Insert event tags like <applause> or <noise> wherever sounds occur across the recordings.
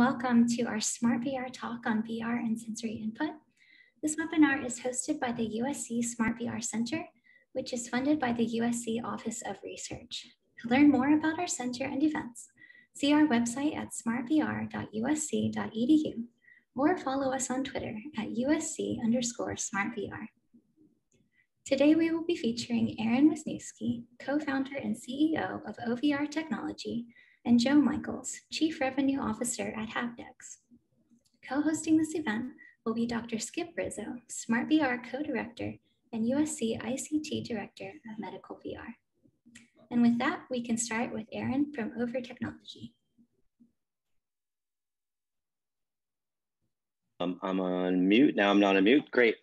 welcome to our Smart VR talk on VR and sensory input. This webinar is hosted by the USC Smart VR Center, which is funded by the USC Office of Research. To learn more about our center and events, see our website at smartvr.usc.edu or follow us on Twitter at USC underscore smartvr. Today, we will be featuring Aaron Wisniewski, co-founder and CEO of OVR Technology, and Joe Michaels, Chief Revenue Officer at HaptX. Co-hosting this event will be Dr. Skip Rizzo, SmartVR Co-Director and USC ICT Director of Medical VR. And with that, we can start with Aaron from OVR Technology. Um, I'm on mute. Now I'm not on mute. Great.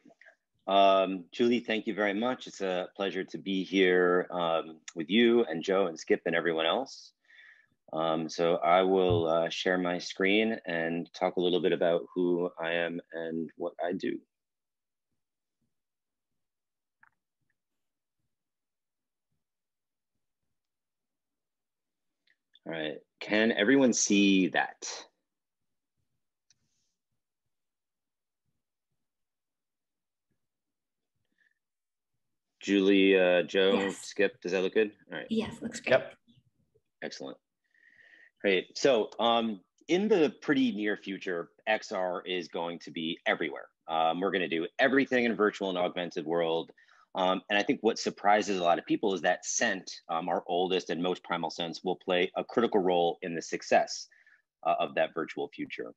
Um, Julie, thank you very much. It's a pleasure to be here um, with you and Joe and Skip and everyone else. Um, so I will uh, share my screen and talk a little bit about who I am and what I do. All right, can everyone see that? Julie, uh, Joe, yes. Skip, does that look good? All right. Yes, looks great. Yep. Excellent. Great. So um, in the pretty near future, XR is going to be everywhere. Um, we're going to do everything in virtual and augmented world. Um, and I think what surprises a lot of people is that scent, um, our oldest and most primal sense, will play a critical role in the success uh, of that virtual future.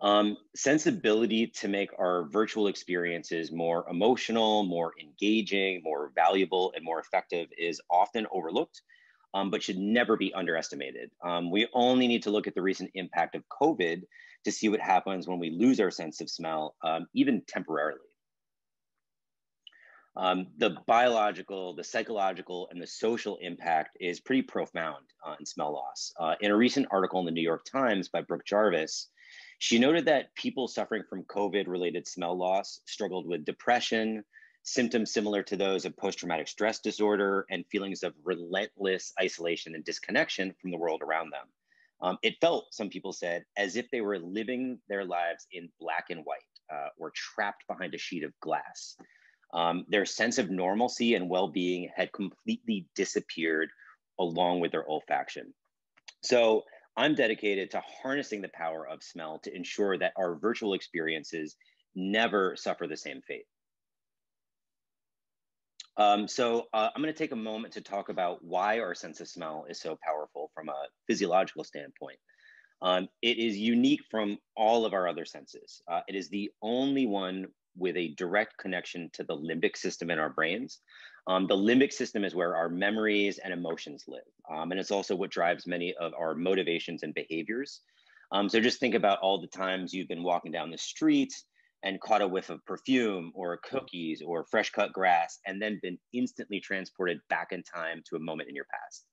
Um, sensibility to make our virtual experiences more emotional, more engaging, more valuable, and more effective is often overlooked um, but should never be underestimated. Um, we only need to look at the recent impact of COVID to see what happens when we lose our sense of smell, um, even temporarily. Um, the biological, the psychological, and the social impact is pretty profound uh, in smell loss. Uh, in a recent article in the New York Times by Brooke Jarvis, she noted that people suffering from COVID related smell loss struggled with depression, symptoms similar to those of post traumatic stress disorder and feelings of relentless isolation and disconnection from the world around them. Um, it felt, some people said, as if they were living their lives in black and white uh, or trapped behind a sheet of glass. Um, their sense of normalcy and well being had completely disappeared along with their olfaction. So I'm dedicated to harnessing the power of smell to ensure that our virtual experiences never suffer the same fate. Um, so uh, I'm going to take a moment to talk about why our sense of smell is so powerful from a physiological standpoint. Um, it is unique from all of our other senses. Uh, it is the only one with a direct connection to the limbic system in our brains. Um, the limbic system is where our memories and emotions live. Um, and it's also what drives many of our motivations and behaviors. Um, so just think about all the times you've been walking down the street and caught a whiff of perfume or cookies or fresh cut grass and then been instantly transported back in time to a moment in your past.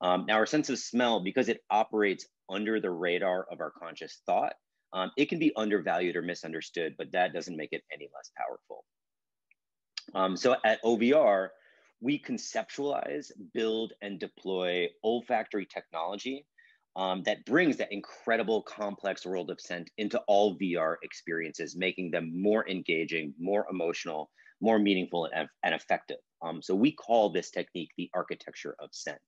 Um, now, our sense of smell, because it operates under the radar of our conscious thought, um, it can be undervalued or misunderstood, but that doesn't make it any less powerful. Um, so at OVR, we conceptualize, build, and deploy olfactory technology um, that brings that incredible complex world of scent into all VR experiences, making them more engaging, more emotional, more meaningful, and, and effective. Um, so we call this technique the architecture of scent.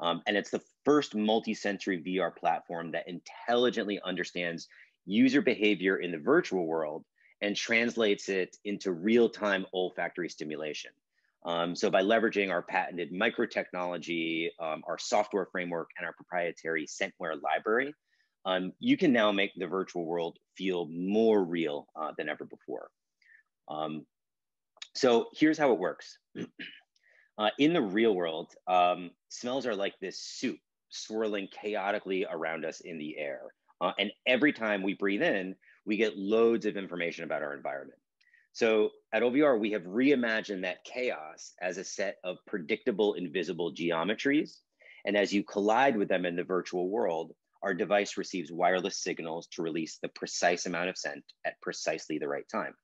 Um, and it's the first multi-sensory VR platform that intelligently understands user behavior in the virtual world and translates it into real-time olfactory stimulation. Um, so by leveraging our patented microtechnology, um, our software framework, and our proprietary Scentware library, um, you can now make the virtual world feel more real uh, than ever before. Um, so here's how it works. <clears throat> uh, in the real world, um, smells are like this soup swirling chaotically around us in the air. Uh, and every time we breathe in, we get loads of information about our environment. So at OVR, we have reimagined that chaos as a set of predictable invisible geometries. And as you collide with them in the virtual world, our device receives wireless signals to release the precise amount of scent at precisely the right time.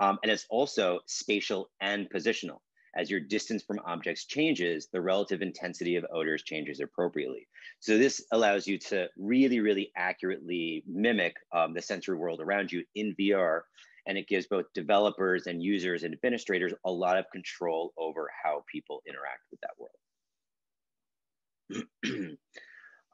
Um, and it's also spatial and positional. as your distance from objects changes, the relative intensity of odors changes appropriately. So this allows you to really, really accurately mimic um, the sensory world around you in VR. And it gives both developers and users and administrators a lot of control over how people interact with that world.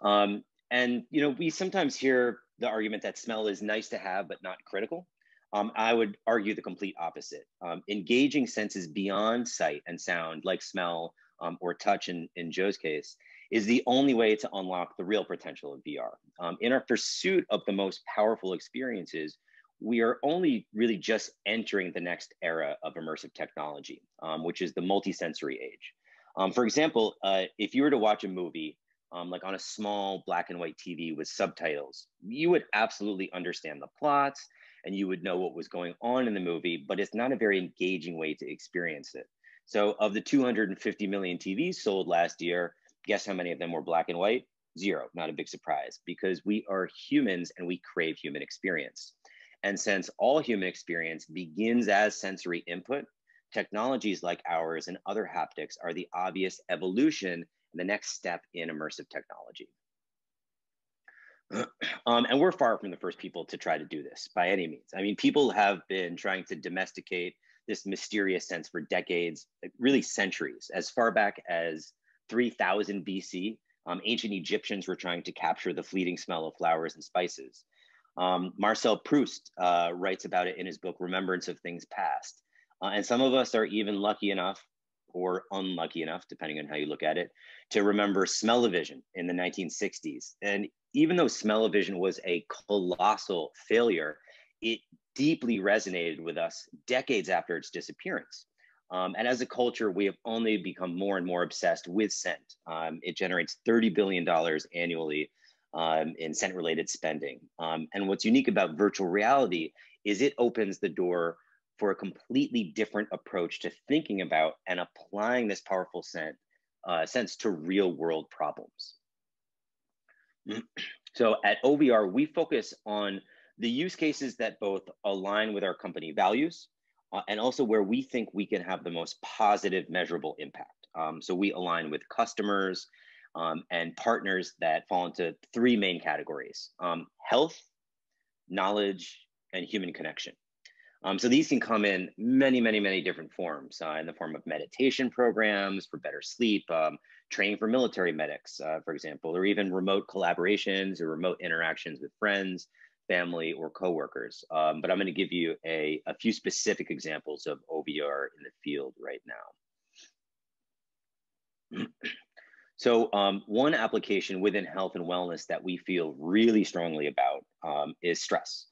<clears throat> um, and you know, we sometimes hear the argument that smell is nice to have, but not critical. Um, I would argue the complete opposite. Um, engaging senses beyond sight and sound, like smell um, or touch in, in Joe's case, is the only way to unlock the real potential of VR. Um, in our pursuit of the most powerful experiences, we are only really just entering the next era of immersive technology, um, which is the multisensory age. Um, for example, uh, if you were to watch a movie um, like on a small black and white TV with subtitles, you would absolutely understand the plots and you would know what was going on in the movie, but it's not a very engaging way to experience it. So, of the 250 million TVs sold last year, guess how many of them were black and white? Zero, not a big surprise, because we are humans and we crave human experience. And since all human experience begins as sensory input, technologies like ours and other haptics are the obvious evolution and the next step in immersive technology. <clears throat> Um, and we're far from the first people to try to do this by any means. I mean, people have been trying to domesticate this mysterious sense for decades, really centuries. As far back as 3000 BC, um, ancient Egyptians were trying to capture the fleeting smell of flowers and spices. Um, Marcel Proust uh, writes about it in his book, Remembrance of Things Past. Uh, and some of us are even lucky enough or unlucky enough, depending on how you look at it, to remember smell-o-vision in the 1960s. And even though smell-o-vision was a colossal failure, it deeply resonated with us decades after its disappearance. Um, and as a culture, we have only become more and more obsessed with scent. Um, it generates $30 billion annually um, in scent related spending. Um, and what's unique about virtual reality is it opens the door for a completely different approach to thinking about and applying this powerful scent, uh, sense to real world problems. <clears throat> So at OVR, we focus on the use cases that both align with our company values uh, and also where we think we can have the most positive measurable impact. Um, so we align with customers um, and partners that fall into three main categories, um, health, knowledge, and human connection. Um, so these can come in many, many, many different forms uh, in the form of meditation programs for better sleep, um, training for military medics, uh, for example, or even remote collaborations or remote interactions with friends, family, or coworkers. Um, but I'm going to give you a, a few specific examples of OVR in the field right now. <clears throat> So um, one application within health and wellness that we feel really strongly about um, is stress.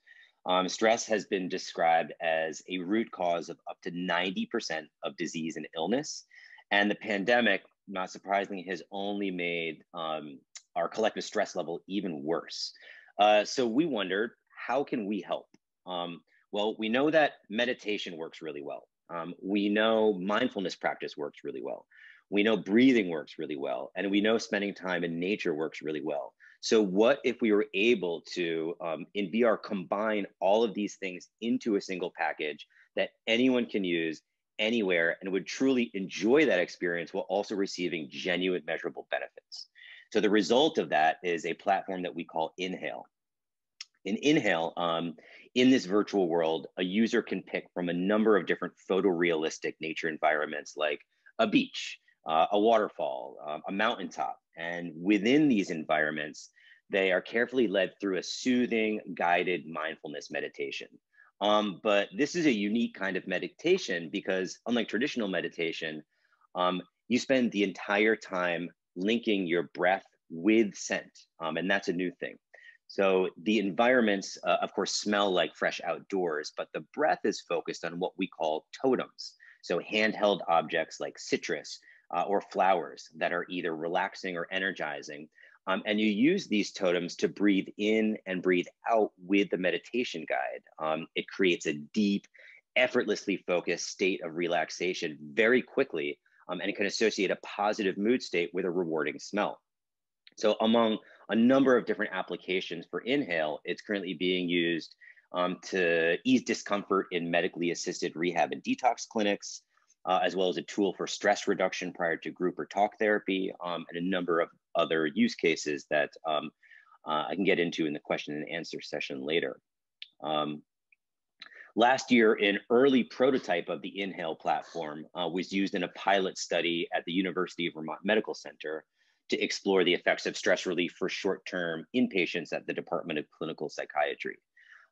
Um, stress has been described as a root cause of up to 90% of disease and illness. And the pandemic, not surprisingly, has only made um, our collective stress level even worse. Uh, so we wondered, how can we help? Um, well, we know that meditation works really well. Um, we know mindfulness practice works really well. We know breathing works really well. And we know spending time in nature works really well. So, what if we were able to, um, in VR, combine all of these things into a single package that anyone can use anywhere and would truly enjoy that experience while also receiving genuine measurable benefits? So, the result of that is a platform that we call Inhale. In Inhale, um, in this virtual world, a user can pick from a number of different photorealistic nature environments like a beach, uh, a waterfall, uh, a mountaintop. And within these environments, they are carefully led through a soothing, guided mindfulness meditation. Um, but this is a unique kind of meditation because, unlike traditional meditation, um, you spend the entire time linking your breath with scent. Um, and that's a new thing. So the environments, uh, of course, smell like fresh outdoors, but the breath is focused on what we call totems. So handheld objects like citrus, uh, or flowers that are either relaxing or energizing. Um, and you use these totems to breathe in and breathe out with the meditation guide. Um, it creates a deep, effortlessly focused state of relaxation very quickly, um, and it can associate a positive mood state with a rewarding smell. So, among a number of different applications for Inhale, it's currently being used um, to ease discomfort in medically assisted rehab and detox clinics, uh, as well as a tool for stress reduction prior to group or talk therapy, um, and a number of other use cases that um, uh, I can get into in the question and answer session later. Um, last year, an early prototype of the Inhale platform uh, was used in a pilot study at the University of Vermont Medical Center to explore the effects of stress relief for short-term inpatients at the Department of Clinical Psychiatry.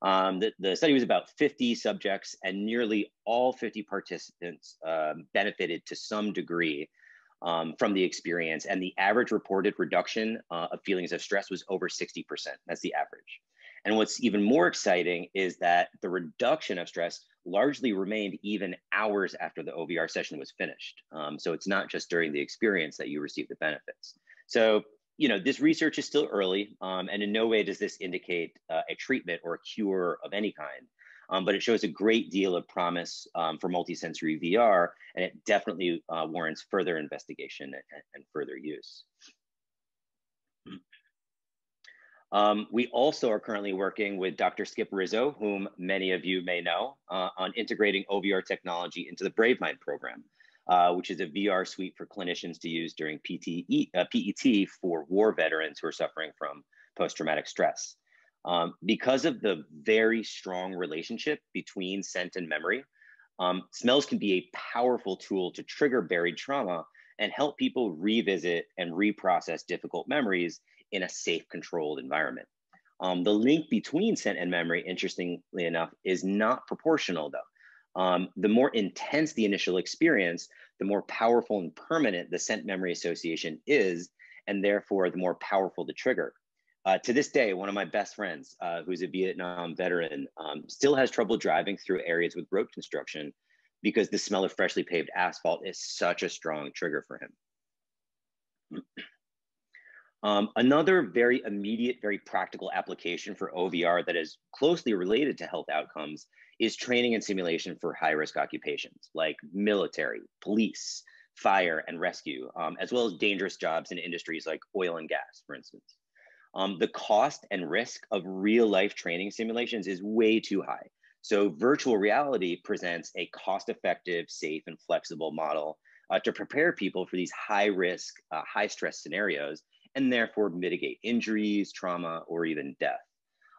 Um, the, the, study was about 50 subjects, and nearly all 50 participants um, benefited to some degree um, from the experience. And the average reported reduction uh, of feelings of stress was over 60%. That's the average. And what's even more exciting is that the reduction of stress largely remained even hours after the OVR session was finished. Um, so it's not just during the experience that you receive the benefits. So you know, this research is still early, um, and in no way does this indicate uh, a treatment or a cure of any kind. Um, but it shows a great deal of promise um, for multisensory VR, and it definitely uh, warrants further investigation and, and further use. Um, we also are currently working with Dr. Skip Rizzo, whom many of you may know, uh, on integrating OVR technology into the BraveMind program uh, which is a VR suite for clinicians to use during PTE, uh, PET for war veterans who are suffering from post-traumatic stress. Um, because of the very strong relationship between scent and memory, um, smells can be a powerful tool to trigger buried trauma and help people revisit and reprocess difficult memories in a safe, controlled environment. Um, the link between scent and memory, interestingly enough, is not proportional though. Um, the more intense the initial experience, the more powerful and permanent the scent memory association is, and therefore the more powerful the trigger. Uh, to this day, one of my best friends, uh, who's a Vietnam veteran, um, still has trouble driving through areas with road construction because the smell of freshly paved asphalt is such a strong trigger for him. <clears throat> Um, another very immediate, very practical application for OVR that is closely related to health outcomes is training and simulation for high risk occupations like military, police, fire, and rescue, um, as well as dangerous jobs in industries like oil and gas, for instance. Um, the cost and risk of real life training simulations is way too high. So, virtual reality presents a cost effective, safe, and flexible model uh, to prepare people for these high risk, uh, high stress scenarios and therefore mitigate injuries, trauma, or even death.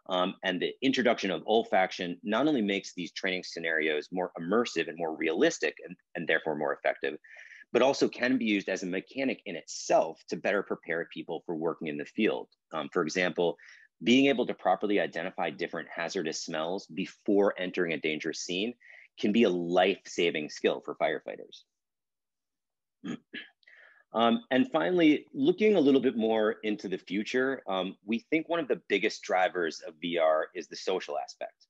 Um, and the introduction of olfaction not only makes these training scenarios more immersive and more realistic and, and therefore more effective, but also can be used as a mechanic in itself to better prepare people for working in the field. Um, for example, being able to properly identify different hazardous smells before entering a dangerous scene can be a life-saving skill for firefighters. <clears throat> Um, and finally, looking a little bit more into the future, um, we think one of the biggest drivers of VR is the social aspect.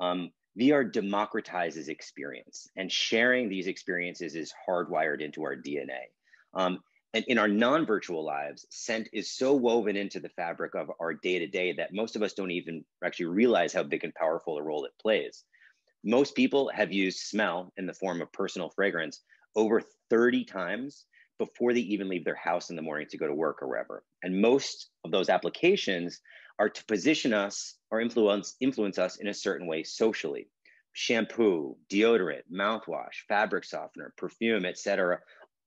Um, VR democratizes experience, and sharing these experiences is hardwired into our DNA. Um, and in our non virtual lives, scent is so woven into the fabric of our day to day that most of us don't even actually realize how big and powerful a role it plays. Most people have used smell in the form of personal fragrance over 30 times before they even leave their house in the morning to go to work or wherever. And most of those applications are to position us or influence influence us in a certain way socially. Shampoo, deodorant, mouthwash, fabric softener, perfume, etc.,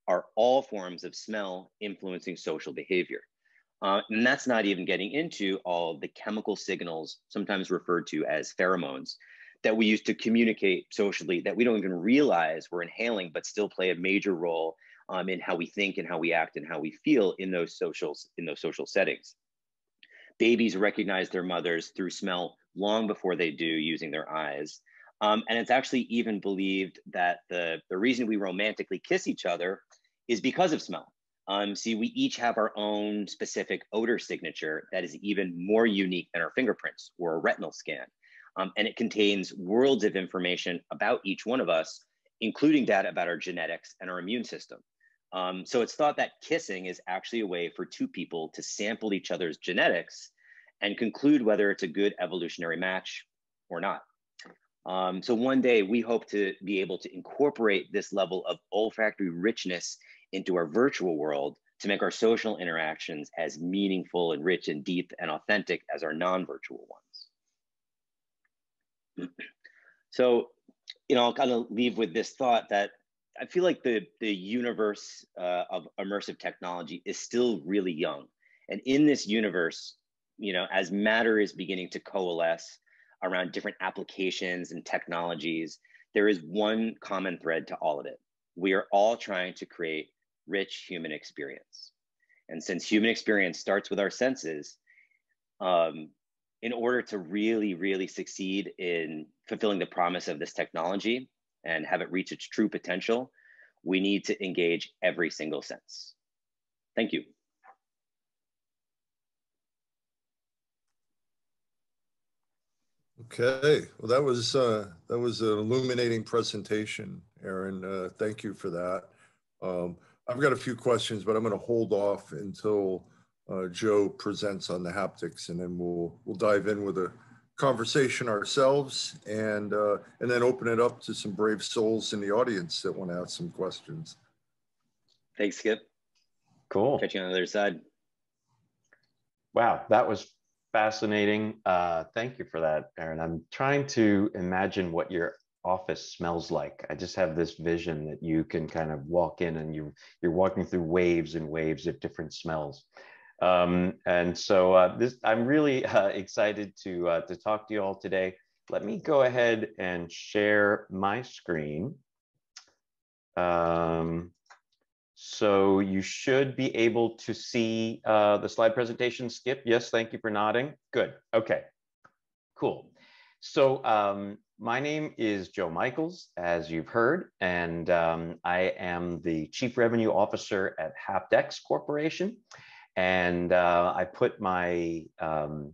are all forms of smell influencing social behavior. Uh, and that's not even getting into all the chemical signals, sometimes referred to as pheromones, that we use to communicate socially that we don't even realize we're inhaling, but still play a major role um, in how we think and how we act and how we feel in those socials in those social settings. Babies recognize their mothers through smell long before they do using their eyes. Um, and it's actually even believed that the, the reason we romantically kiss each other is because of smell. Um, see, we each have our own specific odor signature that is even more unique than our fingerprints or a retinal scan. Um, and it contains worlds of information about each one of us, including data about our genetics and our immune system. Um, so it's thought that kissing is actually a way for two people to sample each other's genetics and conclude whether it's a good evolutionary match or not. Um, so one day we hope to be able to incorporate this level of olfactory richness into our virtual world to make our social interactions as meaningful and rich and deep and authentic as our non-virtual ones. <clears throat> so, you know, I'll kind of leave with this thought that I feel like the the universe uh, of immersive technology is still really young, and in this universe, you know, as matter is beginning to coalesce around different applications and technologies, there is one common thread to all of it. We are all trying to create rich human experience, and since human experience starts with our senses, um, in order to really, really succeed in fulfilling the promise of this technology, and have it reach its true potential, we need to engage every single sense. Thank you. Okay, well, that was uh, that was an illuminating presentation, Aaron. Uh, thank you for that. Um, I've got a few questions, but I'm going to hold off until uh, Joe presents on the haptics, and then we'll we'll dive in with a conversation ourselves and uh, and then open it up to some brave souls in the audience that want to ask some questions. Thanks, Skip. Cool. Catch you on the other side. Wow, that was fascinating. Uh, thank you for that, Aaron. I'm trying to imagine what your office smells like. I just have this vision that you can kind of walk in and you you're walking through waves and waves of different smells. Um, and so uh, this, I'm really <laughs> uh, excited to, uh, to talk to you all today. Let me go ahead and share my screen. Um, so you should be able to see uh, the slide presentation, Skip. Yes, thank you for nodding. Good, okay, cool. So um, my name is Joe Michaels, as you've heard, and um, I am the Chief Revenue Officer at HaptX Corporation. And uh, I put my um,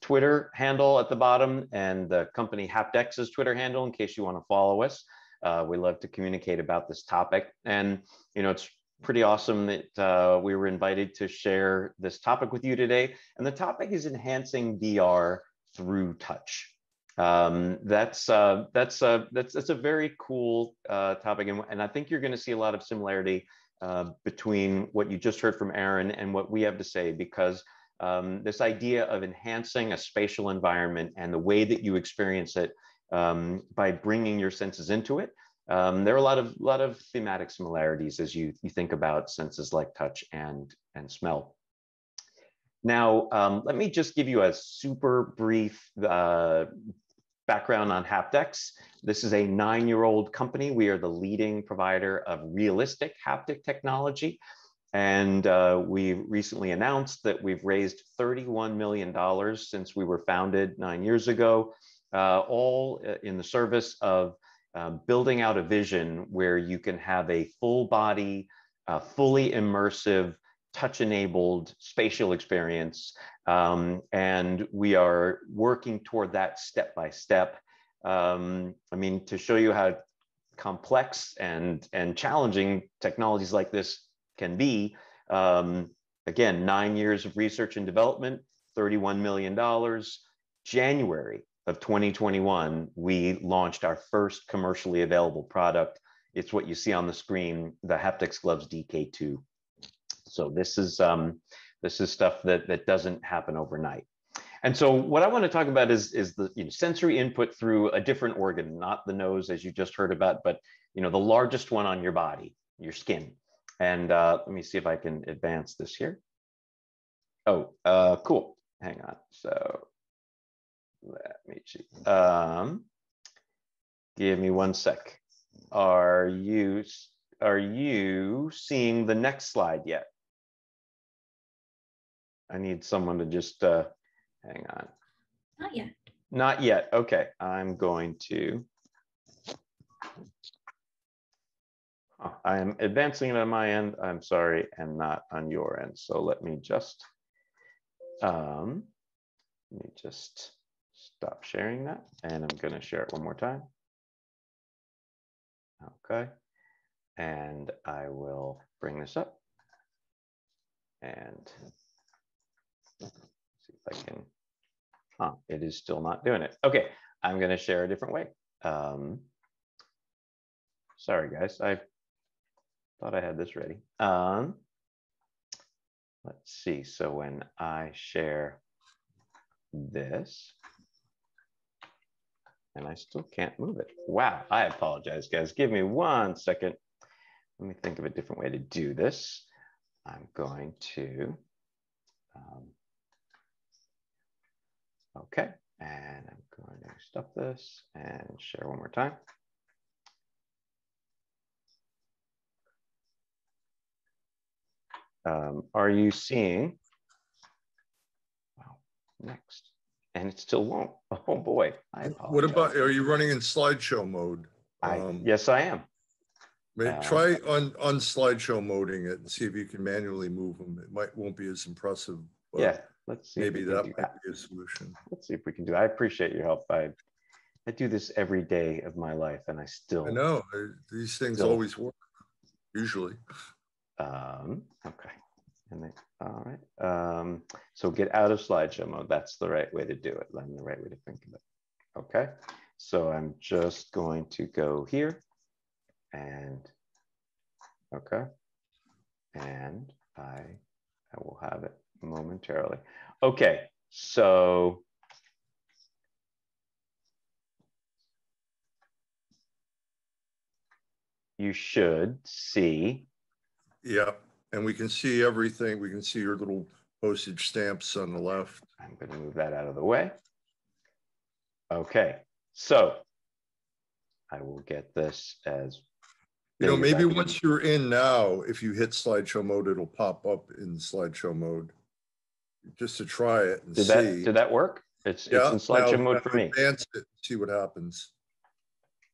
Twitter handle at the bottom and the company HaptX's Twitter handle in case you want to follow us. Uh, we love to communicate about this topic. And, you know, it's pretty awesome that uh, we were invited to share this topic with you today. And the topic is enhancing VR through touch. Um, that's uh, that's uh, that's that's a very cool uh, topic, and, and I think you're going to see a lot of similarity uh, between what you just heard from Aaron and what we have to say, because um, this idea of enhancing a spatial environment and the way that you experience it um, by bringing your senses into it, um, there are a lot of lot of thematic similarities as you, you think about senses like touch and and smell. Now, um, let me just give you a super brief uh, background on HaptX. This is a nine-year-old company. We are the leading provider of realistic haptic technology. And uh, we recently announced that we've raised $31 million since we were founded nine years ago, uh, all uh, in the service of um, building out a vision where you can have a full body, uh, fully immersive, touch enabled spatial experience um, and we are working toward that step by step. Um, I mean, to show you how complex and, and challenging technologies like this can be, um, again, nine years of research and development, $31 million. January of 2021, we launched our first commercially available product. It's what you see on the screen, the HaptX Gloves DK2. So this is, um, this is stuff that, that doesn't happen overnight. And so what I want to talk about is, is the you know, sensory input through a different organ, not the nose as you just heard about, but you know, the largest one on your body, your skin. And uh, let me see if I can advance this here. Oh, uh, cool. Hang on. So let me see. Um, give me one sec. Are you are you seeing the next slide yet? I need someone to just uh, hang on. Not yet. Not yet. Okay, I'm going to. I am advancing it on my end. I'm sorry, and not on your end. So let me just, um, let me just stop sharing that, and I'm going to share it one more time. Okay, and I will bring this up, and I can, huh, it is still not doing it. Okay, I'm gonna share a different way. Um, sorry guys, I thought I had this ready. Um, let's see, so when I share this, and I still can't move it. Wow, I apologize, guys. Give me one second. Let me think of a different way to do this. I'm going to, um, okay, and I'm going to stop this and share one more time. Um, are you seeing, wow, next and it still won't. <laughs> Oh boy, I. What about, are you running in slideshow mode? I, Um, yes, I am. uh, Try on, on slideshow moding it and see if you can manually move them. It might, won't be as impressive. but Yeah, let's see. Maybe that might be a solution. Let's see if we can do. I appreciate your help. I I do this every day of my life, and I still. I know, these things Still. always work, usually. Um, okay. And then, all right. Um, so get out of slideshow mode. That's the right way to do it. That's the right way to think of it. Okay. So I'm just going to go here and okay. And I I will have it momentarily. Okay. So you should see Yeah, and we can see everything. We can see your little postage stamps on the left. I'm going to move that out of the way. Okay, so I will get this as. You know, big as I maybe once you're in now, if you hit slideshow mode, it'll pop up in slideshow mode. Just to try it and Did see. that, did that work? It's, it's in slideshow now- mode for me. Advance it, see what happens.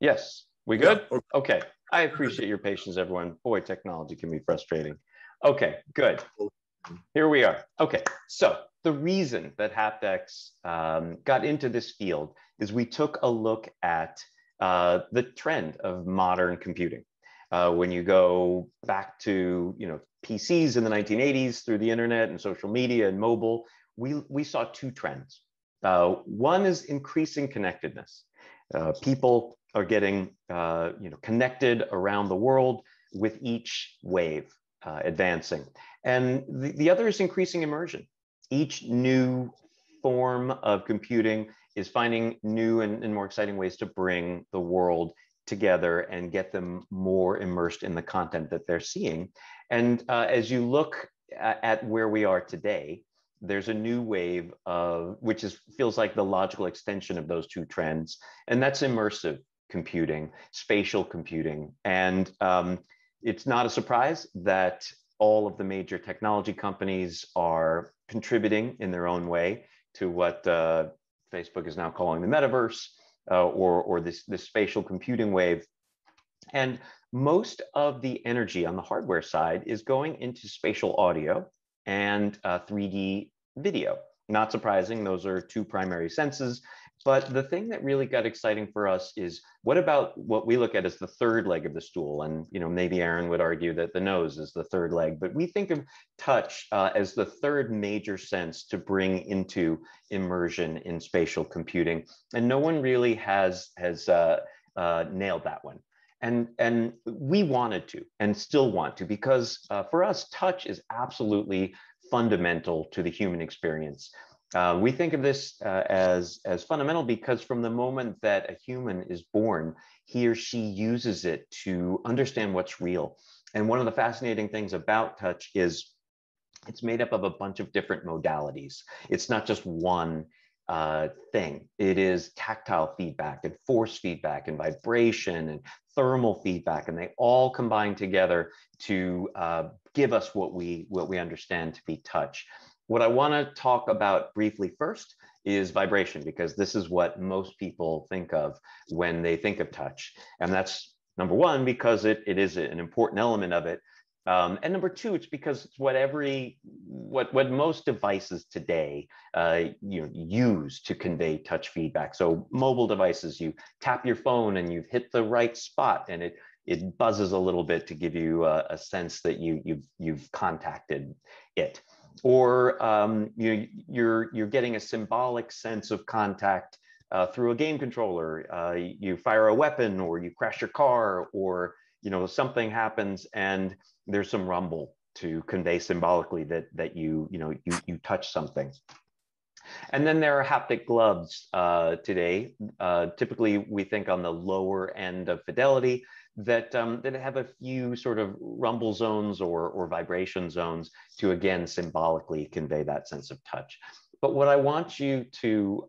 Yes, we Yeah, good? okay. Okay, I appreciate your patience, everyone. Boy, technology can be frustrating. Okay, good. Here we are. Okay, so the reason that HaptX um, got into this field is we took a look at uh, the trend of modern computing. Uh, when you go back to you know PCs in the 1980s through the internet and social media and mobile, we, we saw two trends. Uh, one is increasing connectedness. Uh, people are getting uh, you know connected around the world with each wave uh, advancing, and the, the other is increasing immersion. Each new form of computing is finding new and, and more exciting ways to bring the world together and get them more immersed in the content that they're seeing. And uh, as you look at, where we are today, there's a new wave of which is feels like the logical extension of those two trends, and that's immersive computing, spatial computing, and um, it's not a surprise that all of the major technology companies are contributing in their own way to what uh, Facebook is now calling the metaverse uh, or, or this, this spatial computing wave. And most of the energy on the hardware side is going into spatial audio and uh, 3D video. Not surprising, those are two primary senses. But the thing that really got exciting for us is what about what we look at as the third leg of the stool? And you know, maybe Aaron would argue that the nose is the third leg, but we think of touch uh, as the third major sense to bring into immersion in spatial computing. And no one really has has uh, uh, nailed that one. And, and we wanted to and still want to because uh, for us, touch is absolutely fundamental to the human experience. Uh, we think of this uh, as, as fundamental because from the moment that a human is born, he or she uses it to understand what's real. And one of the fascinating things about touch is it's made up of a bunch of different modalities. It's not just one uh, thing. It is tactile feedback and force feedback and vibration and thermal feedback, and they all combine together to uh, give us what we what we understand to be touch. What I want to talk about briefly first is vibration, because this is what most people think of when they think of touch. And that's number one, because it, it is an important element of it. Um, and number two, it's because it's what every, what, what most devices today uh, you know, use to convey touch feedback. So mobile devices, you tap your phone and you've hit the right spot and it, it buzzes a little bit to give you a, a sense that you, you've, you've contacted it or um, you, you're you're getting a symbolic sense of contact uh, through a game controller. Uh, you fire a weapon, or you crash your car, or you know something happens, and there's some rumble to convey symbolically that that you you know you you touch something. And then there are haptic gloves uh, today. Uh, typically, we think on the lower end of fidelity that, um, that have a few sort of rumble zones or, or vibration zones to, again, symbolically convey that sense of touch. But what I want you to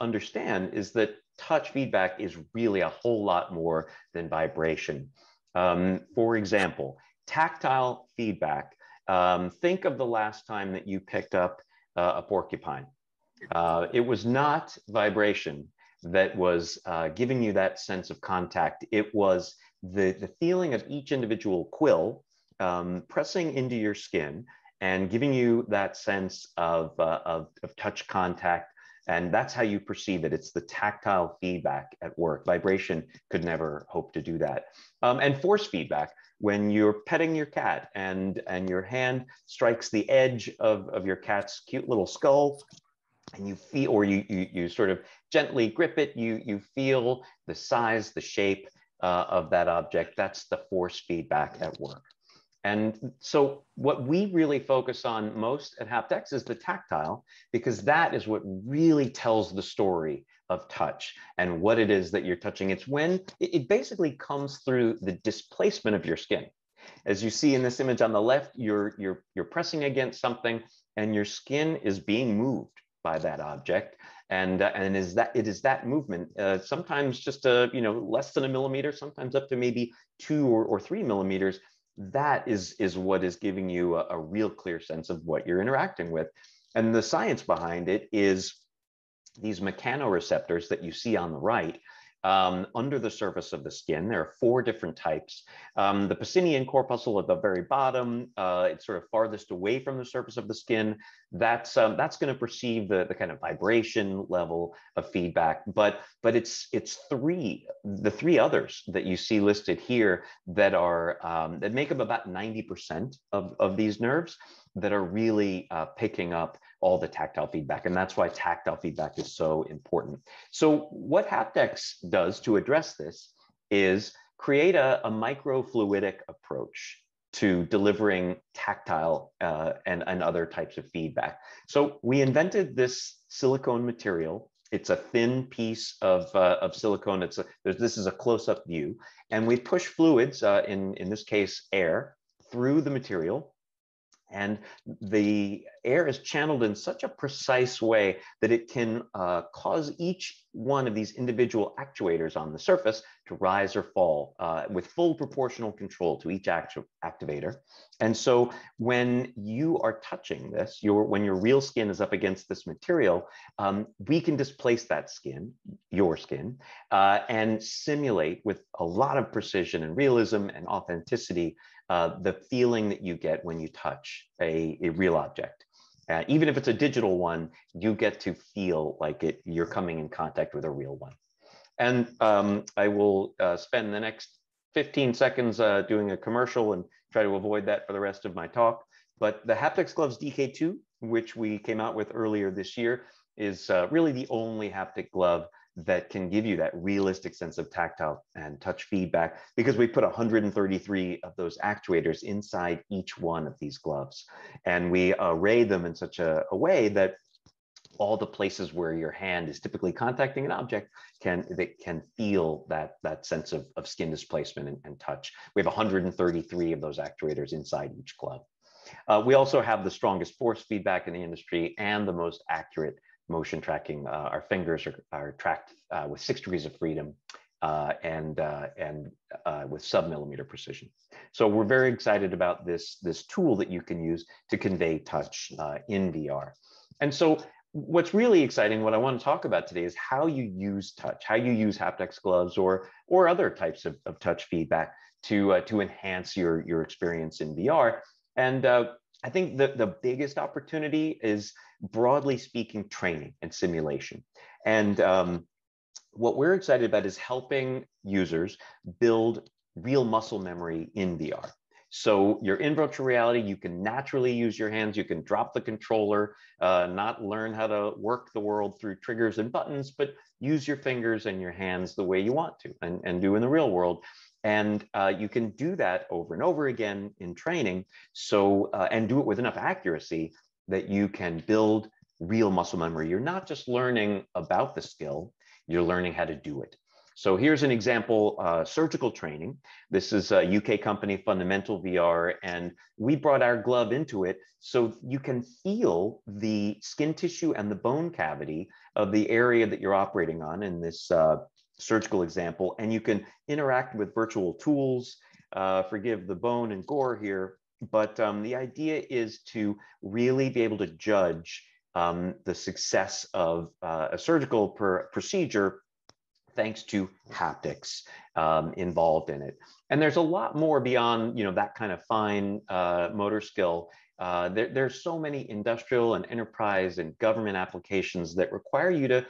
understand is that touch feedback is really a whole lot more than vibration. Um, for example, tactile feedback. Um, think of the last time that you picked up uh, a porcupine. Uh, it was not vibration that was uh, giving you that sense of contact. It was the, the feeling of each individual quill um, pressing into your skin and giving you that sense of, uh, of, of, touch contact. And that's how you perceive it. It's the tactile feedback at work. Vibration could never hope to do that. Um, and force feedback, when you're petting your cat and, and your hand strikes the edge of, of your cat's cute little skull, and you feel, or you, you, you sort of gently grip it, you, you feel the size, the shape uh, of that object. That's the force feedback at work. And so what we really focus on most at HaptX is the tactile, because that is what really tells the story of touch and what it is that you're touching. It's when it basically comes through the displacement of your skin. As you see in this image on the left, you're, you're, you're pressing against something and your skin is being moved by that object. And, uh, and is that it is that movement, uh, sometimes just a, you know, less than a millimeter, sometimes up to maybe two or, or three millimeters. That is, is what is giving you a, a real clear sense of what you're interacting with. And the science behind it is these mechanoreceptors that you see on the right um, under the surface of the skin. There are four different types. Um, the Pacinian corpuscle at the very bottom, uh, it's sort of farthest away from the surface of the skin. That's um, that's going to perceive the, the kind of vibration level of feedback. But but it's it's three the three others that you see listed here that are um, that make up about 90% of, of these nerves that are really uh, picking up all the tactile feedback. And that's why tactile feedback is so important. So what HaptX does to address this is create a, a microfluidic approach to delivering tactile uh, and, and other types of feedback. So we invented this silicone material. It's a thin piece of, uh, of silicone. It's a, this is a close-up view. And we push fluids, uh, in, in this case, air, through the material and the air is channeled in such a precise way that it can uh, cause each one of these individual actuators on the surface to rise or fall uh, with full proportional control to each actu activator. And so when you are touching this, your, when your real skin is up against this material, um, we can displace that skin, your skin, uh, and simulate with a lot of precision and realism and authenticity uh, the feeling that you get when you touch a, a real object. Uh, even if it's a digital one, you get to feel like it, you're coming in contact with a real one. And um, I will uh, spend the next 15 seconds uh, doing a commercial and try to avoid that for the rest of my talk. But the HaptX Gloves DK2, which we came out with earlier this year, is uh, really the only haptic glove that can give you that realistic sense of tactile and touch feedback because we put 133 of those actuators inside each one of these gloves. And we array them in such a, a way that all the places where your hand is typically contacting an object can that can feel that that sense of, of skin displacement and, and touch. We have 133 of those actuators inside each glove. Uh, we also have the strongest force feedback in the industry and the most accurate motion tracking. Uh, our fingers are, are tracked uh, with six degrees of freedom uh, and uh, and uh, with sub-millimeter precision. So we're very excited about this, this tool that you can use to convey touch uh, in VR. And so what's really exciting, what I want to talk about today is how you use touch, how you use HaptX gloves or, or other types of, of touch feedback to, to enhance your, your experience in VR. And I think the, the biggest opportunity is broadly speaking, training and simulation. And um, what we're excited about is helping users build real muscle memory in VR. So you're in virtual reality, you can naturally use your hands, you can drop the controller, uh, not learn how to work the world through triggers and buttons, but use your fingers and your hands the way you want to and, and do in the real world. And uh, you can do that over and over again in training. So, uh, and do it with enough accuracy that you can build real muscle memory. You're not just learning about the skill, you're learning how to do it. So here's an example, uh, surgical training. This is a UK company, Fundamental VR, and we brought our glove into it so you can feel the skin tissue and the bone cavity of the area that you're operating on in this uh, surgical example, and you can interact with virtual tools, uh, forgive the bone and gore here, but um, the idea is to really be able to judge um, the success of uh, a surgical procedure thanks to haptics um, involved in it. And there's a lot more beyond, you know, that kind of fine uh, motor skill. Uh, there, there's so many industrial and enterprise and government applications that require you to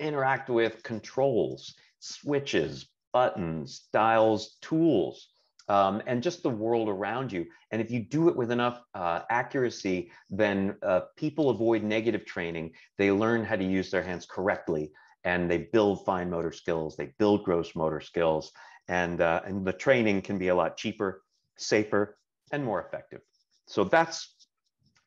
interact with controls, switches, buttons, dials, tools, um, and just the world around you. And if you do it with enough uh, accuracy, then uh, people avoid negative training. They learn how to use their hands correctly and they build fine motor skills, they build gross motor skills, and, uh, and the training can be a lot cheaper, safer, and more effective. So that's,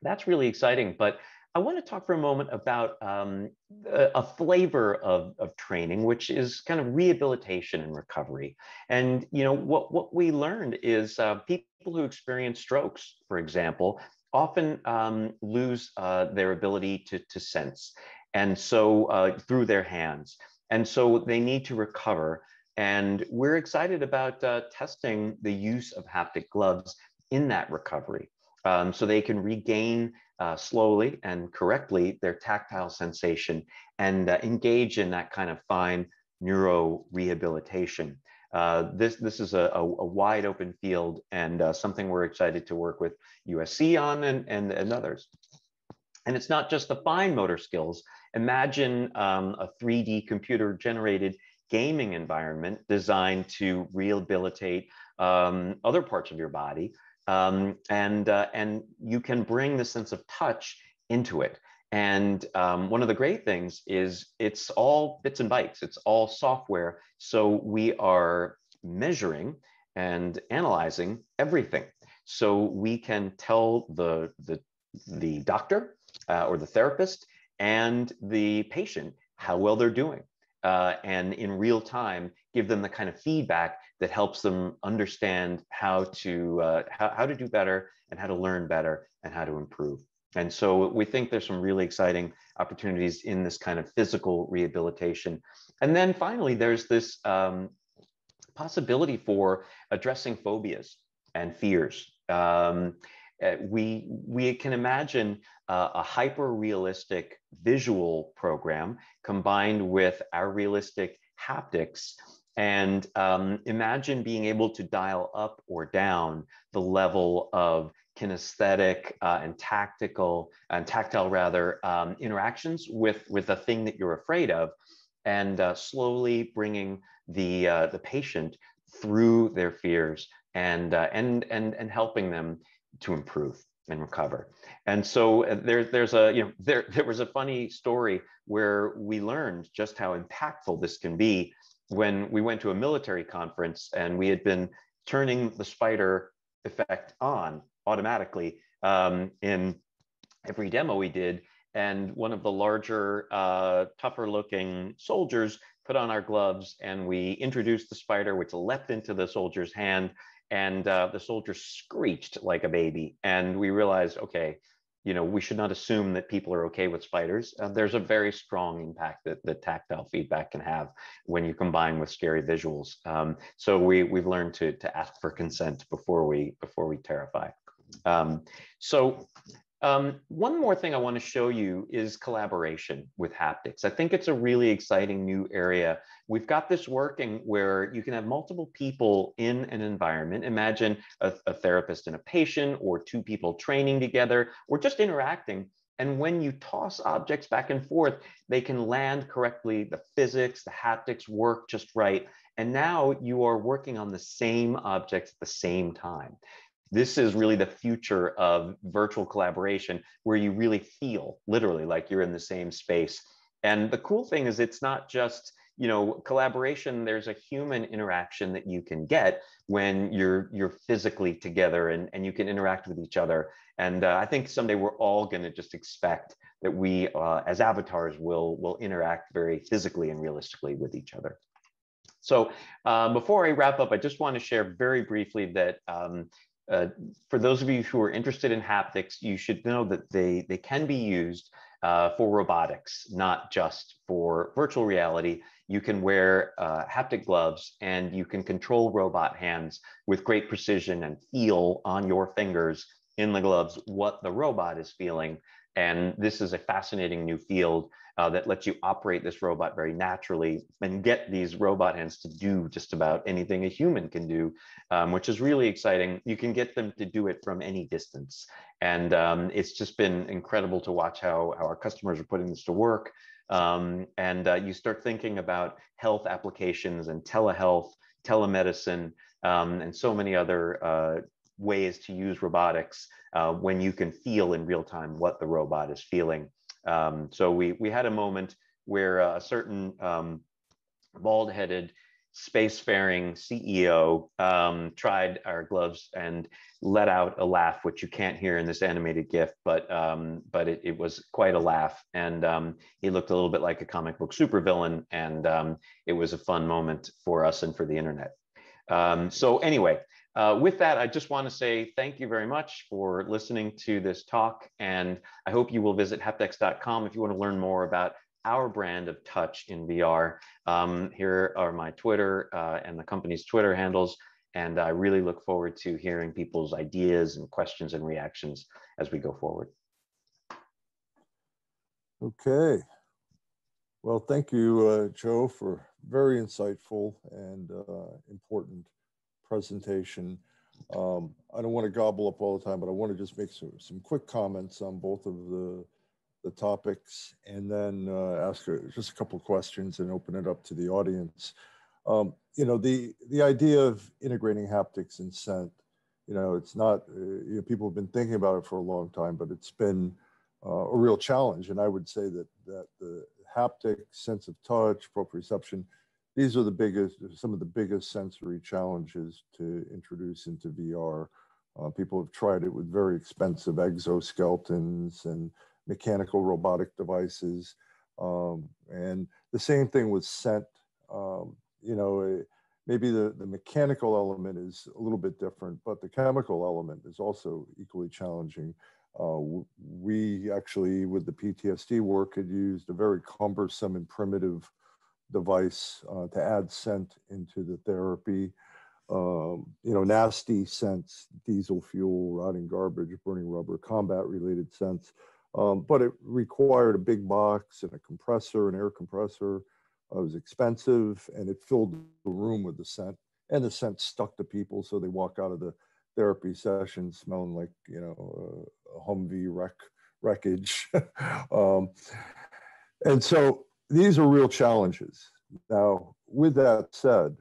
that's really exciting. But I want to talk for a moment about um, a, flavor of, of training, which is kind of rehabilitation and recovery. And you know what what we learned is uh, people who experience strokes, for example, often um, lose uh, their ability to, to sense and so uh, through their hands. And so they need to recover. And we're excited about uh, testing the use of haptic gloves in that recovery. Um, so they can regain uh, slowly and correctly their tactile sensation and uh, engage in that kind of fine neuro rehabilitation. Uh, this, this is a, a, wide open field and uh, something we're excited to work with USC on and, and, and others. And it's not just the fine motor skills. Imagine um, a 3D computer generated gaming environment designed to rehabilitate um, other parts of your body. Um, and, uh, and you can bring the sense of touch into it. And um, one of the great things is it's all bits and bytes, it's all software. So we are measuring and analyzing everything. So we can tell the, the, the doctor uh, or the therapist and the patient how well they're doing. Uh, and in real time, give them the kind of feedback that helps them understand how to uh, how, how to do better and how to learn better and how to improve. And so we think there's some really exciting opportunities in this kind of physical rehabilitation. And then finally, there's this um, possibility for addressing phobias and fears. Um, uh, we we can imagine uh, a hyper realistic visual program combined with our realistic haptics and um, imagine being able to dial up or down the level of kinesthetic uh, and tactical and tactile rather um, interactions with with a thing that you're afraid of and uh, slowly bringing the uh, the patient through their fears and uh, and and and helping them to improve and recover. And so uh, there, there's a, you know, there, <laughs> there was a funny story where we learned just how impactful this can be when we went to a military conference and we had been turning the spider effect on automatically um, in every demo we did. And one of the larger, uh, tougher looking soldiers put on our gloves and we introduced the spider, which leapt into the soldier's hand and uh, the soldier screeched like a baby. And we realized, okay, you know, we should not assume that people are okay with spiders. Uh, there's a very strong impact that the tactile feedback can have when you combine with scary visuals. Um, so we we've learned to to ask for consent before we before we terrify. Um, so um, one more thing I want to show you is collaboration with haptics. I think it's a really exciting new area. We've got this working where you can have multiple people in an environment. Imagine a, a therapist and a patient, or two people training together, or just interacting. And when you toss objects back and forth, they can land correctly. The physics, the haptics work just right. And now you are working on the same objects at the same time this is really the future of virtual collaboration where you really feel literally like you're in the same space and the cool thing is it's not just you know collaboration there's a human interaction that you can get when you're you're physically together and, and you can interact with each other and uh, i think someday we're all going to just expect that we uh, as avatars will, will interact very physically and realistically with each other. So uh, before I wrap up, I just want to share very briefly that um, uh, for those of you who are interested in haptics, you should know that they, they can be used uh, for robotics, not just for virtual reality. You can wear uh, haptic gloves and you can control robot hands with great precision and feel on your fingers in the gloves what the robot is feeling. And this is a fascinating new field uh, that lets you operate this robot very naturally and get these robot hands to do just about anything a human can do, um, which is really exciting. You can get them to do it from any distance. And um, it's just been incredible to watch how, how our customers are putting this to work. Um, and uh, you start thinking about health applications and telehealth, telemedicine, um, and so many other uh, ways to use robotics uh, when you can feel in real time what the robot is feeling. Um, so we, we had a moment where a certain um, bald-headed spacefaring CEO um, tried our gloves and let out a laugh, which you can't hear in this animated GIF, but um, but it, it, was quite a laugh, and um, he looked a little bit like a comic book supervillain, and um, it was a fun moment for us and for the internet. Um, so anyway, uh, with that, I just want to say thank you very much for listening to this talk. And I hope you will visit haptx.com if you want to learn more about our brand of touch in VR. Um, here are my Twitter uh, and the company's Twitter handles. And I really look forward to hearing people's ideas and questions and reactions as we go forward. Okay. Well, thank you, uh, Joe, for very insightful and uh, important presentation. Um, I don't want to gobble up all the time, but I want to just make some, some quick comments on both of the, the topics and then uh, ask just a couple of questions and open it up to the audience. Um, you know, the, the idea of integrating haptics and scent, you know, it's not, uh, you know, people have been thinking about it for a long time, but it's been uh, a real challenge. And I would say that, that the haptic sense of touch, proprioception, these are the biggest, some of the biggest sensory challenges to introduce into VR. Uh, people have tried it with very expensive exoskeletons and mechanical robotic devices. Um, and the same thing with scent. Um, you know, eh, maybe the, the mechanical element is a little bit different, but the chemical element is also equally challenging. Uh, we actually, with the PTSD work, had used a very cumbersome and primitive device uh, to add scent into the therapy. Um, you know, nasty scents, diesel fuel, rotting garbage, burning rubber, combat related scents. Um, but it required a big box and a compressor, an air compressor. Uh, it was expensive and it filled the room with the scent. And the scent stuck to people, so they walk out of the therapy session smelling like, you know, a Humvee wreck, wreckage. <laughs> um, and so these are real challenges. Now, with that said,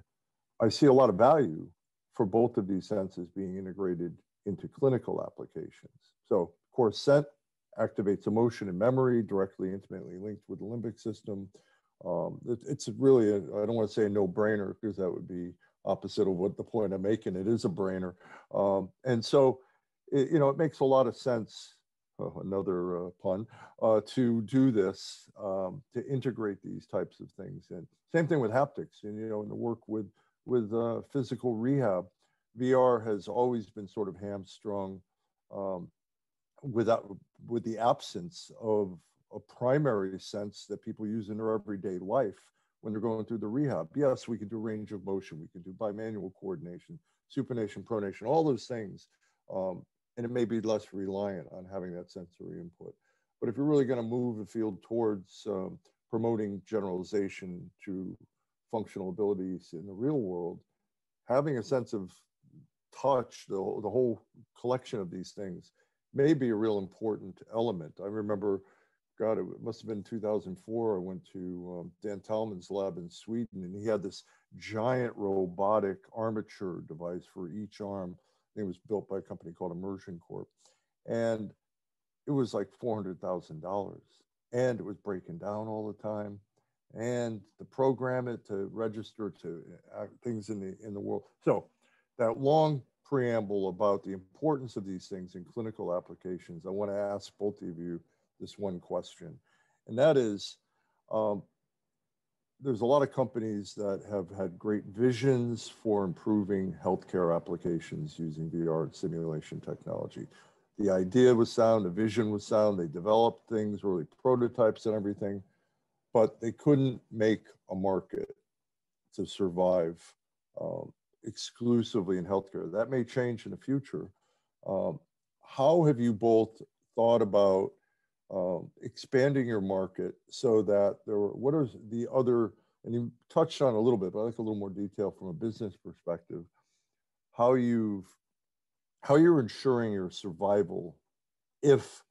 I see a lot of value for both of these senses being integrated into clinical applications. So, of course, scent activates emotion and memory, directly, intimately linked with the limbic system. Um, it, it's really, I don't want to say a no-brainer because that would be opposite of what the point I'm making. It is a brainer. Um, and so, it, you know, it makes a lot of sense another uh, pun, uh, to do this, um, to integrate these types of things. And same thing with haptics, and you know, in the work with with uh, physical rehab, VR has always been sort of hamstrung um, without with the absence of a primary sense that people use in their everyday life when they're going through the rehab. Yes, we can do range of motion, we can do bimanual coordination, supination, pronation, all those things. Um, and it may be less reliant on having that sensory input. But if you're really going to move the field towards um, promoting generalization to functional abilities in the real world, having a sense of touch, the, the whole collection of these things, may be a real important element. I remember, God, it must have been 2004. I went to um, Dan Thalmann's lab in Sweden, and he had this giant robotic armature device for each arm it was built by a company called Immersion Corp. And it was like $400,000. And it was breaking down all the time. And to program it to register to uh, things in the in the world. So that long preamble about the importance of these things in clinical applications, I want to ask both of you this one question, and that is, um, there's a lot of companies that have had great visions for improving healthcare applications using VR and simulation technology. The idea was sound, the vision was sound, they developed things, really prototypes and everything, but they couldn't make a market to survive um, exclusively in healthcare. That may change in the future. Um, how have you both thought about um, expanding your market so that there were, what are the other, and you touched on a little bit, but I like a little more detail from a business perspective, how you've, how you're ensuring your survival if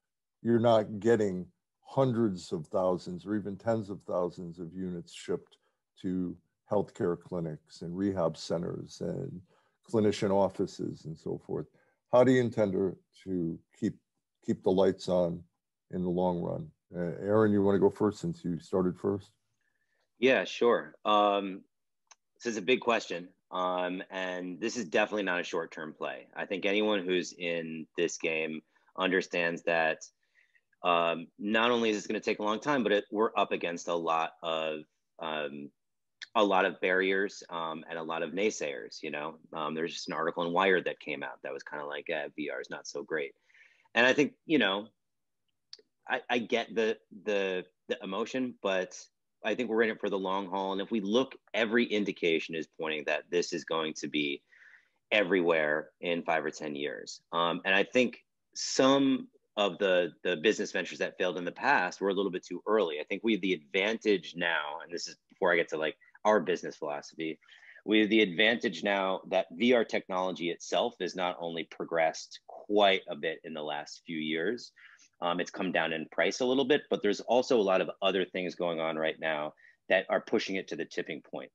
you're not getting hundreds of thousands or even tens of thousands of units shipped to healthcare clinics and rehab centers and clinician offices and so forth. How do you intend to, to keep keep the lights on in the long run? Uh, Aaron, you want to go first since you started first? Yeah, sure. Um, this is a big question. Um, and this is definitely not a short term play. I think anyone who's in this game understands that um, not only is this going to take a long time, but it, we're up against a lot of um, a lot of barriers um, and a lot of naysayers. You know, um, there's just an article in Wired that came out that was kind of like, eh, VR is not so great. And I think you know, I, I get the the the emotion, but I think we're in it for the long haul. And if we look, every indication is pointing that this is going to be everywhere in five or ten years. Um, and I think some of the the business ventures that failed in the past were a little bit too early. I think we have the advantage now, and this is before I get to like our business philosophy. We have the advantage now that VR technology itself has not only progressed quite a bit in the last few years, um, it's come down in price a little bit, but there's also a lot of other things going on right now that are pushing it to the tipping point.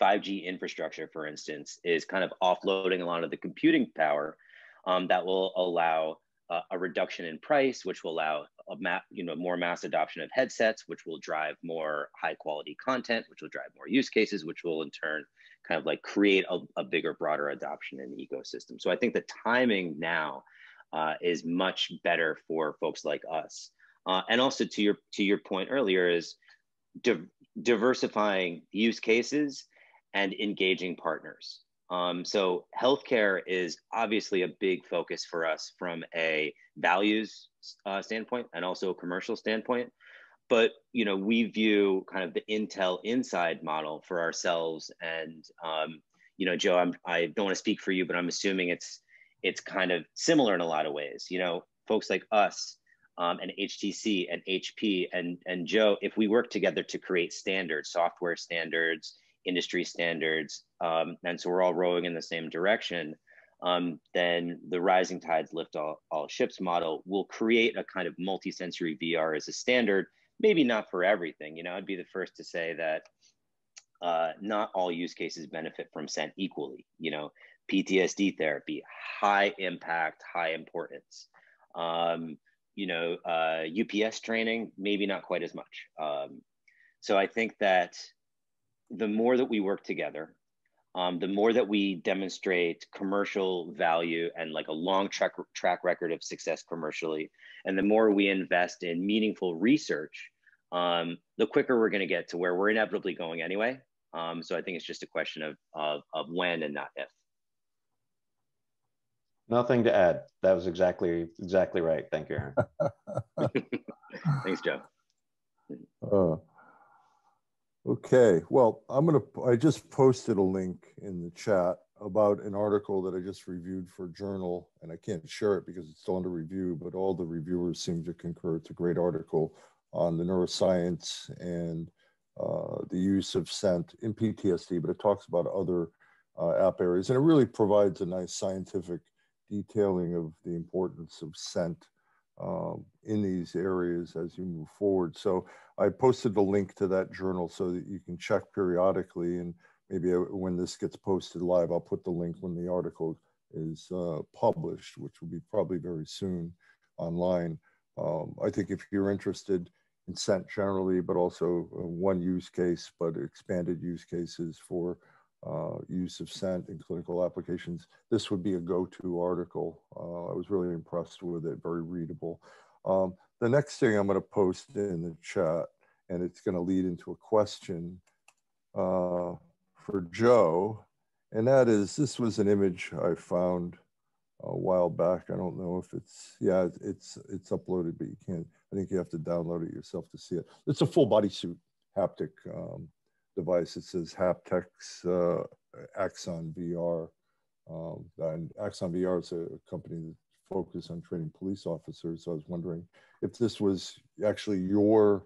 5G infrastructure, for instance, is kind of offloading a lot of the computing power um, that will allow uh, a reduction in price, which will allow a ma- you know more mass adoption of headsets, which will drive more high quality content, which will drive more use cases, which will in turn kind of like create a, a bigger, broader adoption in the ecosystem. So I think the timing now uh, is much better for folks like us. Uh, and also to your to your point earlier is di- diversifying use cases and engaging partners. Um, so healthcare is obviously a big focus for us from a values uh, standpoint and also a commercial standpoint. But you know, we view kind of the Intel inside model for ourselves, and um, you know, Joe, I'm, I don't want to speak for you, but I'm assuming it's it's kind of similar in a lot of ways. You know, folks like us um, and HTC and HP and and Joe, if we work together to create standards, software standards, industry standards, um, and so we're all rowing in the same direction, um, then the rising tides lift all, all ships model will create a kind of multi-sensory VR as a standard, maybe not for everything. You know, I'd be the first to say that uh, not all use cases benefit from scent equally. You know, PTSD therapy, high impact, high importance. Um, you know, uh, UPS training, maybe not quite as much. Um, so I think that the more that we work together, um, the more that we demonstrate commercial value and like a long track, track record of success commercially, and the more we invest in meaningful research, um, the quicker we're going to get to where we're inevitably going anyway. Um, so I think it's just a question of, of, of when and not if. Nothing to add. That was exactly exactly right. Thank you, Aaron. <laughs> <laughs> Thanks, Joe. Uh, Okay, well, I'm gonna, I just posted a link in the chat about an article that I just reviewed for journal, and I can't share it because it's still under review, but all the reviewers seem to concur. It's a great article on the neuroscience and uh, the use of scent in PTSD, but it talks about other uh, app areas, and it really provides a nice scientific detailing of the importance of scent um, in these areas as you move forward. So I posted a link to that journal so that you can check periodically and maybe uh, when this gets posted live, I'll put the link when the article is uh, published, which will be probably very soon online. Um, I think if you're interested in scent generally, but also uh, one use case, but expanded use cases for uh, use of scent in clinical applications, this would be a go-to article. Uh, I was really impressed with it, very readable. Um, the next thing I'm going to post in the chat, and it's going to lead into a question uh, for Joe, and that is this was an image I found a while back. I don't know if it's yeah, it's it's uploaded, but you can't. I think you have to download it yourself to see it. It's a full body suit haptic um, device. It says HaptX uh, Axon VR. Um, and Axon VR is a company that focuses on training police officers. So I was wondering if this was actually your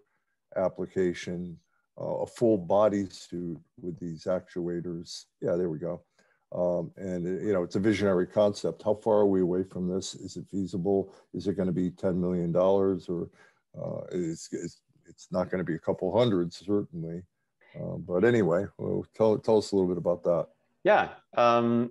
application, uh, a full body suit with these actuators. Yeah, there we go. Um, and you know, it's a visionary concept. How far are we away from this? Is it feasible? Is it going to be $10 million or uh, it's, it's, it's not going to be a couple hundreds, certainly. Uh, but anyway, well, tell, tell us a little bit about that. Yeah, um,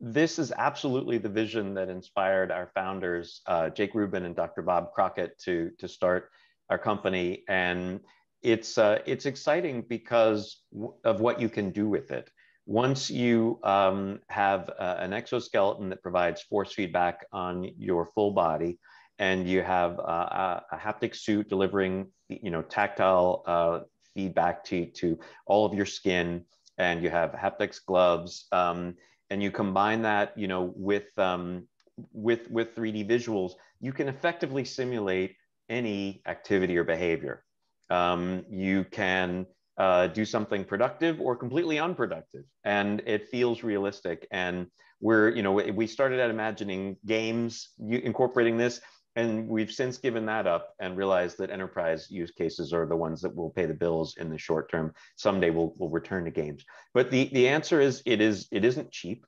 this is absolutely the vision that inspired our founders, uh, Jake Rubin and Dr. Bob Crockett, to, to start our company. And it's, uh, it's exciting because of what you can do with it. Once you um, have uh, an exoskeleton that provides force feedback on your full body, and you have a, a haptic suit delivering, you know, tactile uh, feedback to, to all of your skin, and you have haptics gloves, um, and you combine that, you know, with um, with with 3D visuals, you can effectively simulate any activity or behavior. Um, you can uh, do something productive or completely unproductive, and it feels realistic. And we're, you know, we started out imagining games incorporating this and we've since given that up and realized that enterprise use cases are the ones that will pay the bills in the short term. Someday we'll, we'll return to games. But the, the answer is it, is it isn't cheap.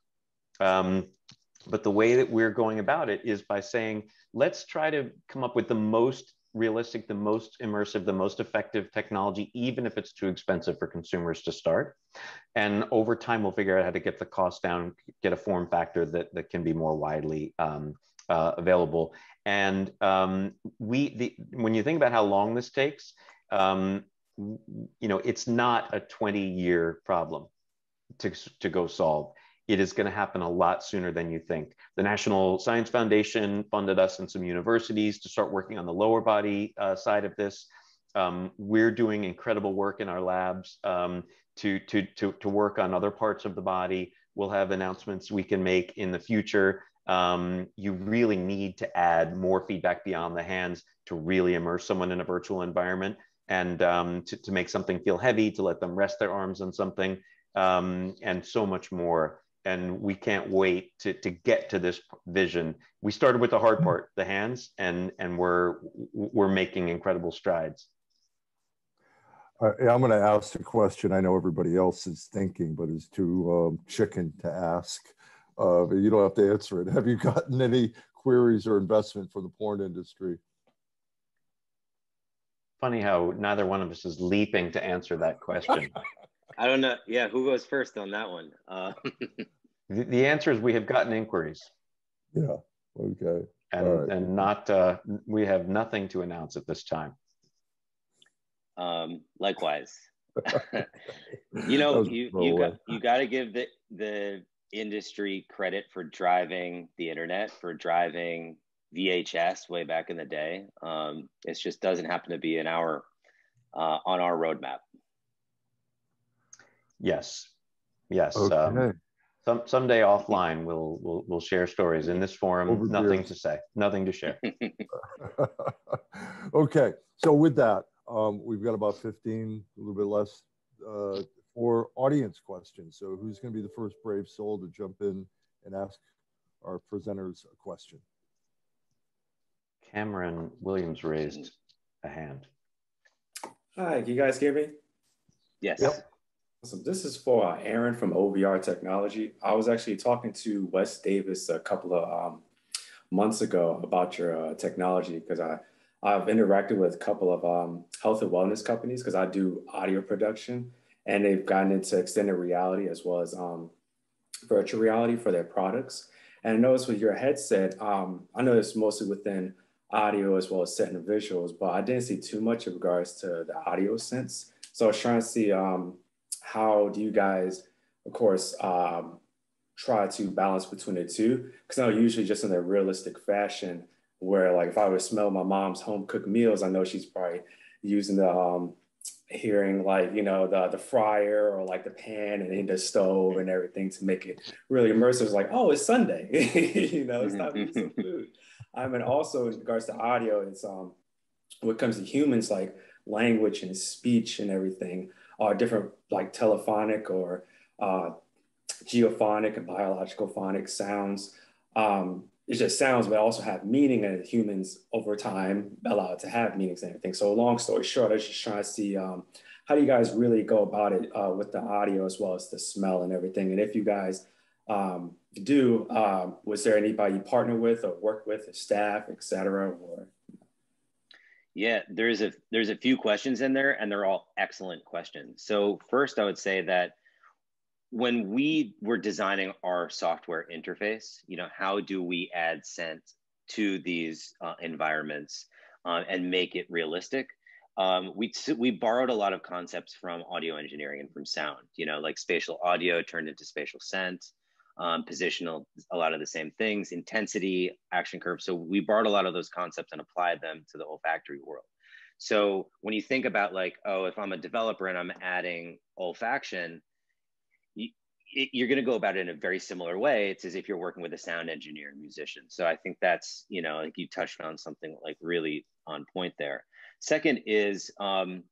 Um, but the way that we're going about it is by saying, let's try to come up with the most realistic, the most immersive, the most effective technology, even if it's too expensive for consumers to start. And over time, we'll figure out how to get the cost down, get a form factor that, that can be more widely um, uh, available. And um, we, the, when you think about how long this takes, um, you know, it's not a 20 year problem to, to go solve. It is going to happen a lot sooner than you think. The National Science Foundation funded us and some universities to start working on the lower body uh, side of this. Um, we're doing incredible work in our labs um, to, to, to, to work on other parts of the body. We'll have announcements we can make in the future um, you really need to add more feedback beyond the hands to really immerse someone in a virtual environment and um, to, to make something feel heavy, to let them rest their arms on something, um, and so much more. And we can't wait to, to get to this vision. We started with the hard part, the hands, and, and we're, we're making incredible strides. Uh, I'm going to ask a question I know everybody else is thinking, but is too um, chicken to ask uh, but you don't have to answer it. <laughs> Have you gotten any queries or investment from the porn industry? Funny how neither one of us is leaping to answer that question. <laughs> I don't know. Yeah, who goes first on that one? Uh, <laughs> the, the, answer is we have gotten inquiries. Yeah. Okay. And right. and not uh, we have nothing to announce at this time. Um, likewise. you know, you you got you got to give the the industry credit for driving the internet, for driving VHS way back in the day. Um, it just doesn't happen to be in our uh, on our roadmap. Yes, yes. Okay. Um, some someday offline we'll we'll we'll share stories. In this forum, Over nothing to say, nothing to share. <laughs> okay, so with that, um, we've got about fifteen, a little bit less uh, for audience questions. So who's going to be the first brave soul to jump in and ask our presenters a question? Cameron Williams raised a hand. Hi, can you guys hear me? Yes. Yep. Awesome. This is for uh, Aaron from OVR Technology. I was actually talking to Wes Davis a couple of um, months ago about your uh, technology because I I've interacted with a couple of um, health and wellness companies because I do audio production and they've gotten into extended reality as well as um, virtual reality for their products. And I noticed with your headset, um, I know it's mostly within audio as well as setting the visuals, but I didn't see too much in regards to the audio sense. So I was trying to see um, how do you guys, of course, um, try to balance between the two? Because I know usually just in a realistic fashion, where like if I would smell my mom's home cooked meals, I know she's probably using the um, hearing like you know the the fryer or like the pan and in the stove and everything to make it really immersive. It's like oh, it's Sunday, <laughs> you know, it's time to eat some food. I mean, also in regards to audio, it's um, when it comes to humans like language and speech and everything are different like telephonic or uh, geophonic and biological phonic sounds. Um, it's just sounds, but also have meaning, and humans over time allowed to have meanings and everything. So, long story short, I was just trying to see um, how do you guys really go about it uh, with the audio as well as the smell and everything. And if you guys um, do, um, was there anybody you partner with or work with, staff, etc., or yeah, there's a there's a few questions in there, and they're all excellent questions. So first, I would say that when we were designing our software interface, you know, how do we add scent to these uh, environments uh, and make it realistic? Um, we we borrowed a lot of concepts from audio engineering and from sound. You know, like spatial audio turned into spatial scent, um, positional, a lot of the same things, intensity, action curve. So we borrowed a lot of those concepts and applied them to the olfactory world. So when you think about like, oh, if I'm a developer and I'm adding olfaction, you're going to go about it in a very similar way. It's as if you're working with a sound engineer and musician. So I think that's, you know, like you touched on something like really on point there. Second is um,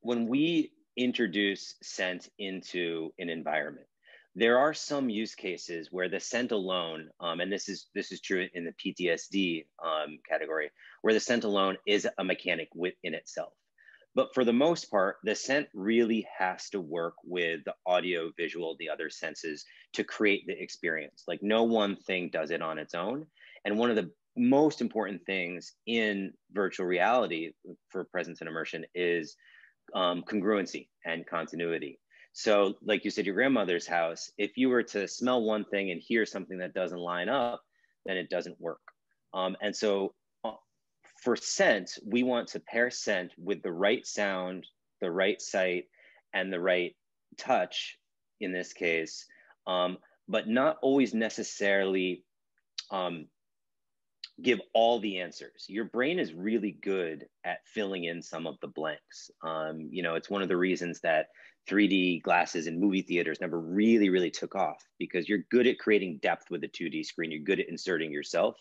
when we introduce scent into an environment, there are some use cases where the scent alone, um, and this is this is true in the PTSD um, category, where the scent alone is a mechanic within itself. But for the most part, the scent really has to work with the audio, visual, the other senses to create the experience. Like no one thing does it on its own. And one of the most important things in virtual reality for presence and immersion is um, congruency and continuity. So, like you said, your grandmother's house, if you were to smell one thing and hear something that doesn't line up, then it doesn't work. Um, and so, for scent, we want to pair scent with the right sound, the right sight, and the right touch in this case, um, but not always necessarily um, give all the answers. Your brain is really good at filling in some of the blanks. Um, you know, it's one of the reasons that 3D glasses in movie theaters never really, really took off because you're good at creating depth with a 2D screen. You're good at inserting yourself.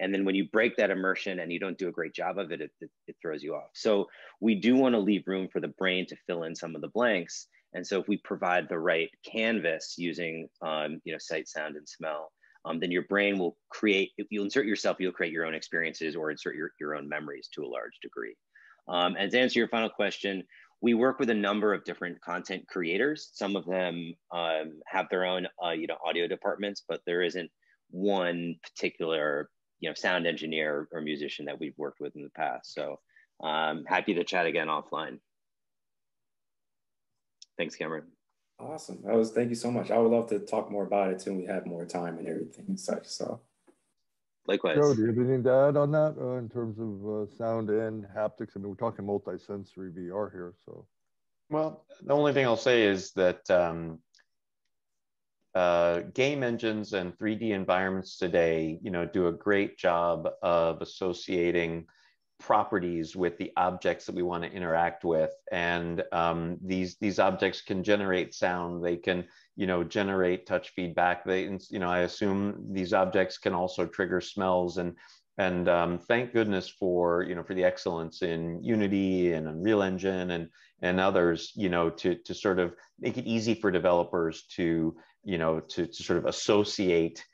And then when you break that immersion and you don't do a great job of it, it, it, it throws you off. So we do want to leave room for the brain to fill in some of the blanks. And so if we provide the right canvas using, um, you know, sight, sound, and smell, um, then your brain will create, if you insert yourself, you'll create your own experiences or insert your, your own memories to a large degree. Um, and to answer your final question, we work with a number of different content creators. Some of them um, have their own, uh, you know, audio departments, but there isn't one particular you know sound engineer or musician that we've worked with in the past. So um, happy to chat again offline. Thanks, Cameron. Awesome. That was thank you so much. I would love to talk more about it too. We have more time and everything and such. So likewise. Joe, do you have anything to add on that uh, in terms of uh, sound and haptics? I mean, we're talking multi-sensory VR here, so. Well, the only thing I'll say is that um, uh, game engines and 3D environments today, you know, do a great job of associating properties with the objects that we want to interact with. And um, these these objects can generate sound. They can, you know, generate touch feedback. They, you know, I assume these objects can also trigger smells and and um, thank goodness for you know for the excellence in Unity and Unreal Engine and and others, you know, to to sort of make it easy for developers to you know, to, to sort of associate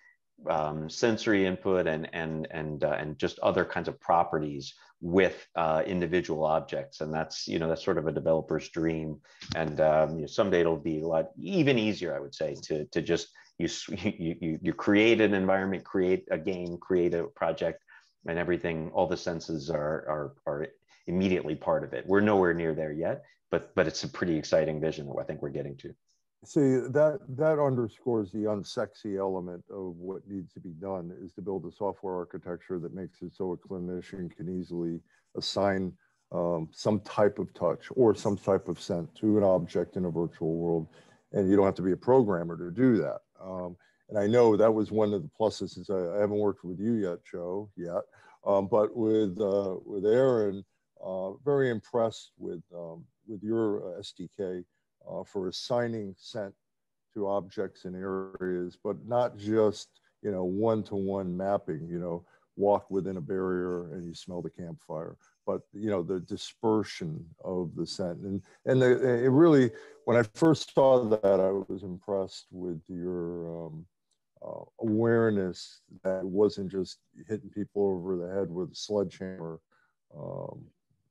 um, sensory input and and and uh, and just other kinds of properties with uh, individual objects, and that's you know that's sort of a developer's dream. And um, you know, someday it'll be a lot even easier, I would say, to to just you <laughs> you you create an environment, create a game, create a project, and everything. All the senses are are are immediately part of it. We're nowhere near there yet, but but it's a pretty exciting vision that I think we're getting to. See, that, that underscores the unsexy element of what needs to be done is to build a software architecture that makes it so a clinician can easily assign um, some type of touch or some type of scent to an object in a virtual world. And you don't have to be a programmer to do that. Um, and I know that was one of the pluses is I, I haven't worked with you yet, Joe, yet. Um, but with uh, with Aaron, uh, very impressed with um, with your uh, SDK uh, for assigning scent to objects and areas, but not just you know one to one mapping. You know, walk within a barrier and you smell the campfire, but you know the dispersion of the scent and and the, it really when I first saw that I was impressed with your um, uh, awareness that it wasn't just hitting people over the head with a sledgehammer um,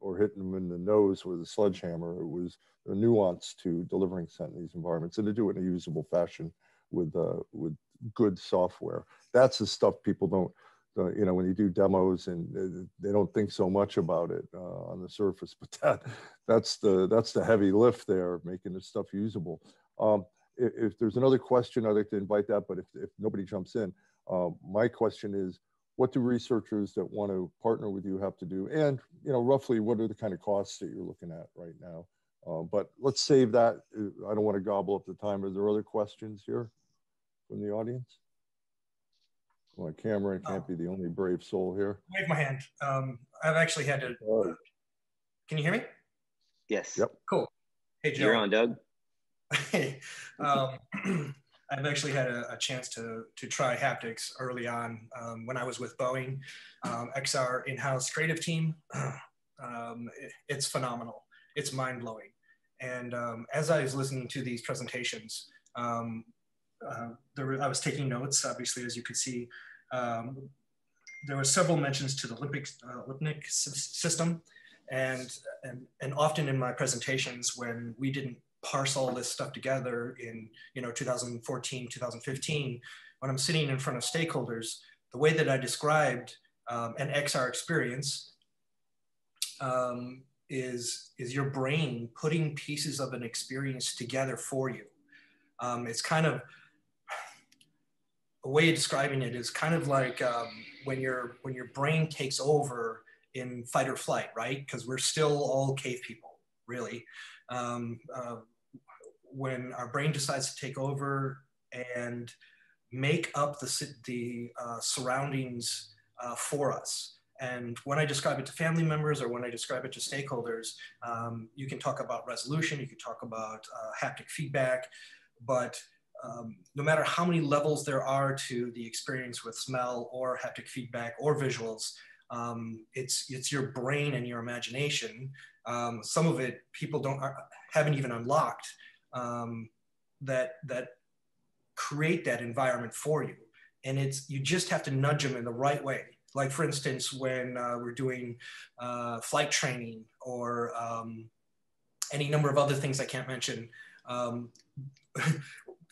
or hitting them in the nose with a sledgehammer. It was a nuance to delivering scent in these environments and to do it in a usable fashion with, uh, with good software. That's the stuff people don't, uh, you know, when you do demos and uh, they don't think so much about it uh, on the surface, <laughs> but that, that's the, that's the heavy lift there, making this stuff usable. Um, if, if, there's another question, I'd like to invite that, but if, if nobody jumps in, um, my question is, what do researchers that want to partner with you have to do? And, you know, roughly what are the kind of costs that you're looking at right now? Uh, but let's save that. I don't want to gobble up the time. Are there other questions here from the audience? Well, Cameron can't oh. be the only brave soul here. Wave my hand. Um, I've actually had to. Oh. Can you hear me? Yes. Yep. Cool. Hey, Joe. You're on, Doug. <laughs> hey. Um, <clears throat> I've actually had a, a, chance to, to try haptics early on um, when I was with Boeing. Um, XR in-house creative team, <clears throat> um, it, it's phenomenal. It's mind-blowing. And um, as I was listening to these presentations, uh, there I was taking notes, obviously, as you could see. Um, there were several mentions to the Olympic, uh, Lipnic system. And, and, and often in my presentations, when we didn't parse all this stuff together in you know 2014 2015 when i'm sitting in front of stakeholders the way that i described um, an xr experience um, is is your brain putting pieces of an experience together for you. Um, it's kind of a way of describing it is kind of like um, when your when your brain takes over in fight or flight right? Because we're still all cave people really. Um, uh, when our brain decides to take over and make up the, the uh, surroundings uh, for us. And when I describe it to family members or when I describe it to stakeholders, um, you can talk about resolution, you can talk about uh, haptic feedback, but um, no matter how many levels there are to the experience with smell or haptic feedback or visuals, um, it's, it's your brain and your imagination. Um, some of it people don't, uh, haven't even unlocked um, that that create that environment for you. And it's you just have to nudge them in the right way. Like for instance, when uh, we're doing uh, flight training or um, any number of other things I can't mention, um, <laughs>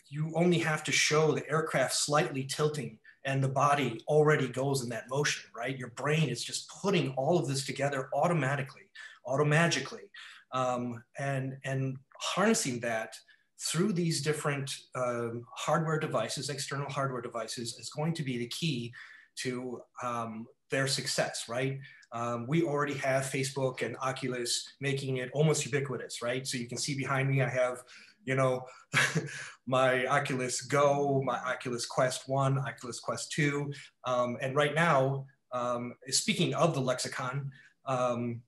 you only have to show the aircraft slightly tilting and the body already goes in that motion, right? Your brain is just putting all of this together automatically, automagically. Um, and, and harnessing that through these different um, hardware devices, external hardware devices, is going to be the key to um, their success, right? Um, we already have Facebook and Oculus making it almost ubiquitous, right? So you can see behind me, I have, you know, <laughs> my Oculus Go, my Oculus Quest 1, Oculus Quest 2. Um, and right now, um, speaking of the lexicon, um,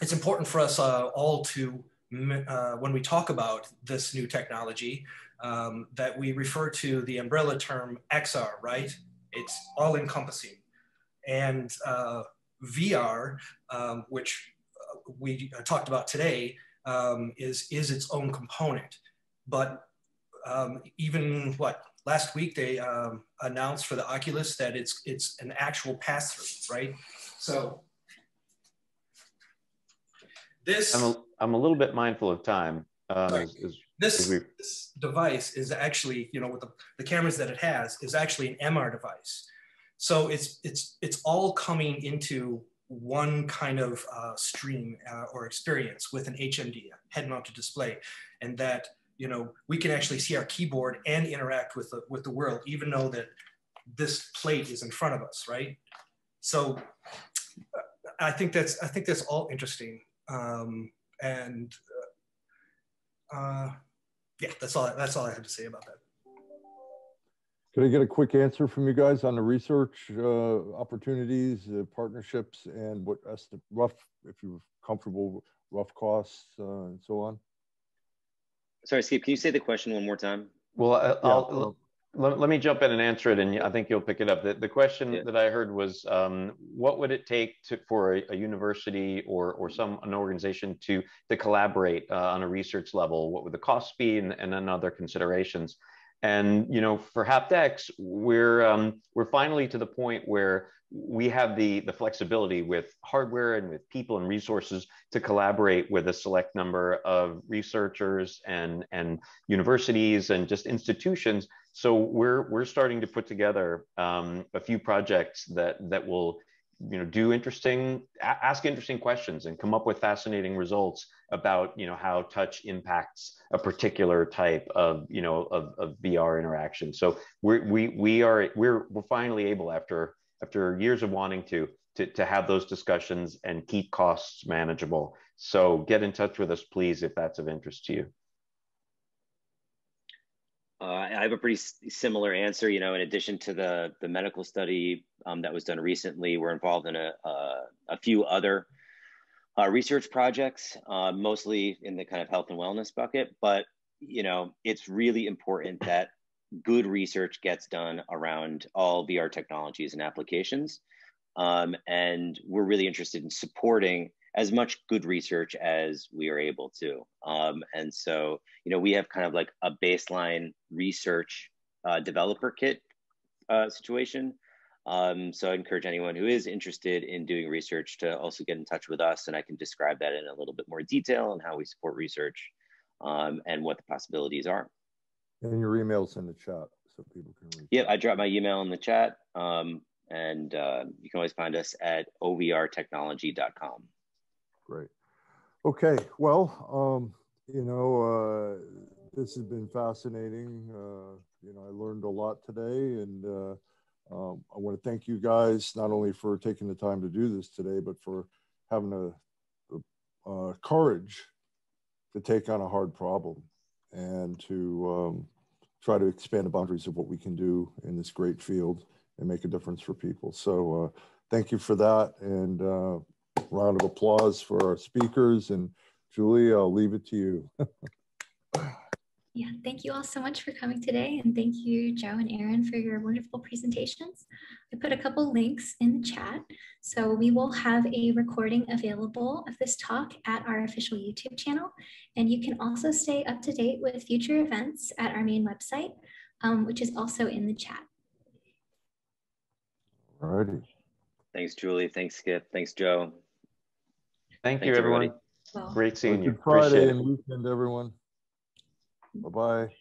it's important for us uh, all to uh, when we talk about this new technology, um, that we refer to the umbrella term XR, right? It's all encompassing. And uh, VR, um, which uh, we uh, talked about today, um, is, is its own component. But um, even what, last week they um, announced for the Oculus that it's, it's an actual pass through, right? So this. I'm a little bit mindful of time. Um, as, as, this, as this device is actually, you know, with the, the cameras that it has, is actually an MR device. So it's it's it's all coming into one kind of uh, stream uh, or experience with an HMD, head-mounted display, and that you know we can actually see our keyboard and interact with the with the world, even though that this plate is in front of us, right? So I think that's I think that's all interesting. Um, and uh, uh, yeah, that's all. That's all I have to say about that. Could I get a quick answer from you guys on the research uh, opportunities, uh, partnerships, and what the rough, if you're comfortable, rough costs uh, and so on? Sorry, Skip, can you say the question one more time? Well, uh, I'll, let, let, me jump in and answer it, and I think you'll pick it up. The, the question yeah. that I heard was, um, what would it take to, for a, a, university or, or some an organization to, to collaborate uh, on a research level? What would the costs be, and, and then other considerations? And you know, for HaptX, we're um, we're finally to the point where we have the the flexibility with hardware and with people and resources to collaborate with a select number of researchers and and universities and just institutions. So we're we're starting to put together um, a few projects that that will you know do interesting ask interesting questions and come up with fascinating results about you know how touch impacts a particular type of you know of, of vr interaction. So we're, we we are we're we're finally able after after years of wanting to to, to have those discussions and keep costs manageable. So get in touch with us please if that's of interest to you uh, I have a pretty similar answer. You know, in addition to the the medical study um, that was done recently, we're involved in a a, few other uh, research projects, uh, mostly in the kind of health and wellness bucket. But you know, it's really important that good research gets done around all VR technologies and applications. Um, and we're really interested in supporting as much good research as we are able to. Um, and so, you know, we have kind of like a baseline research uh, developer kit uh, situation. Um, so I encourage anyone who is interested in doing research to also get in touch with us, and I can describe that in a little bit more detail and how we support research um, and what the possibilities are. And your email's in the chat so people can read. Yeah, I dropped my email in the chat, um, and uh, you can always find us at ovrtechnology.com. Great. Okay, well, um, you know, uh, this has been fascinating. Uh, you know, I learned a lot today, and uh, um, I want to thank you guys not only for taking the time to do this today, but for having a, a uh, courage to take on a hard problem and to um, try to expand the boundaries of what we can do in this great field and make a difference for people. So, uh, thank you for that, and uh, round of applause for our speakers. And Julie, I'll leave it to you. yeah, thank you all so much for coming today. And thank you, Joe and Aaron, for your wonderful presentations. I put a couple links in the chat. So we will have a recording available of this talk at our official YouTube channel. And you can also stay up to date with future events at our main website, um, which is also in the chat. All righty. Thanks, Julie. Thanks, Skip. Thanks, Joe. Thank Thanks, you, everyone. Well, Great seeing you. Friday and weekend, everyone. Bye-bye.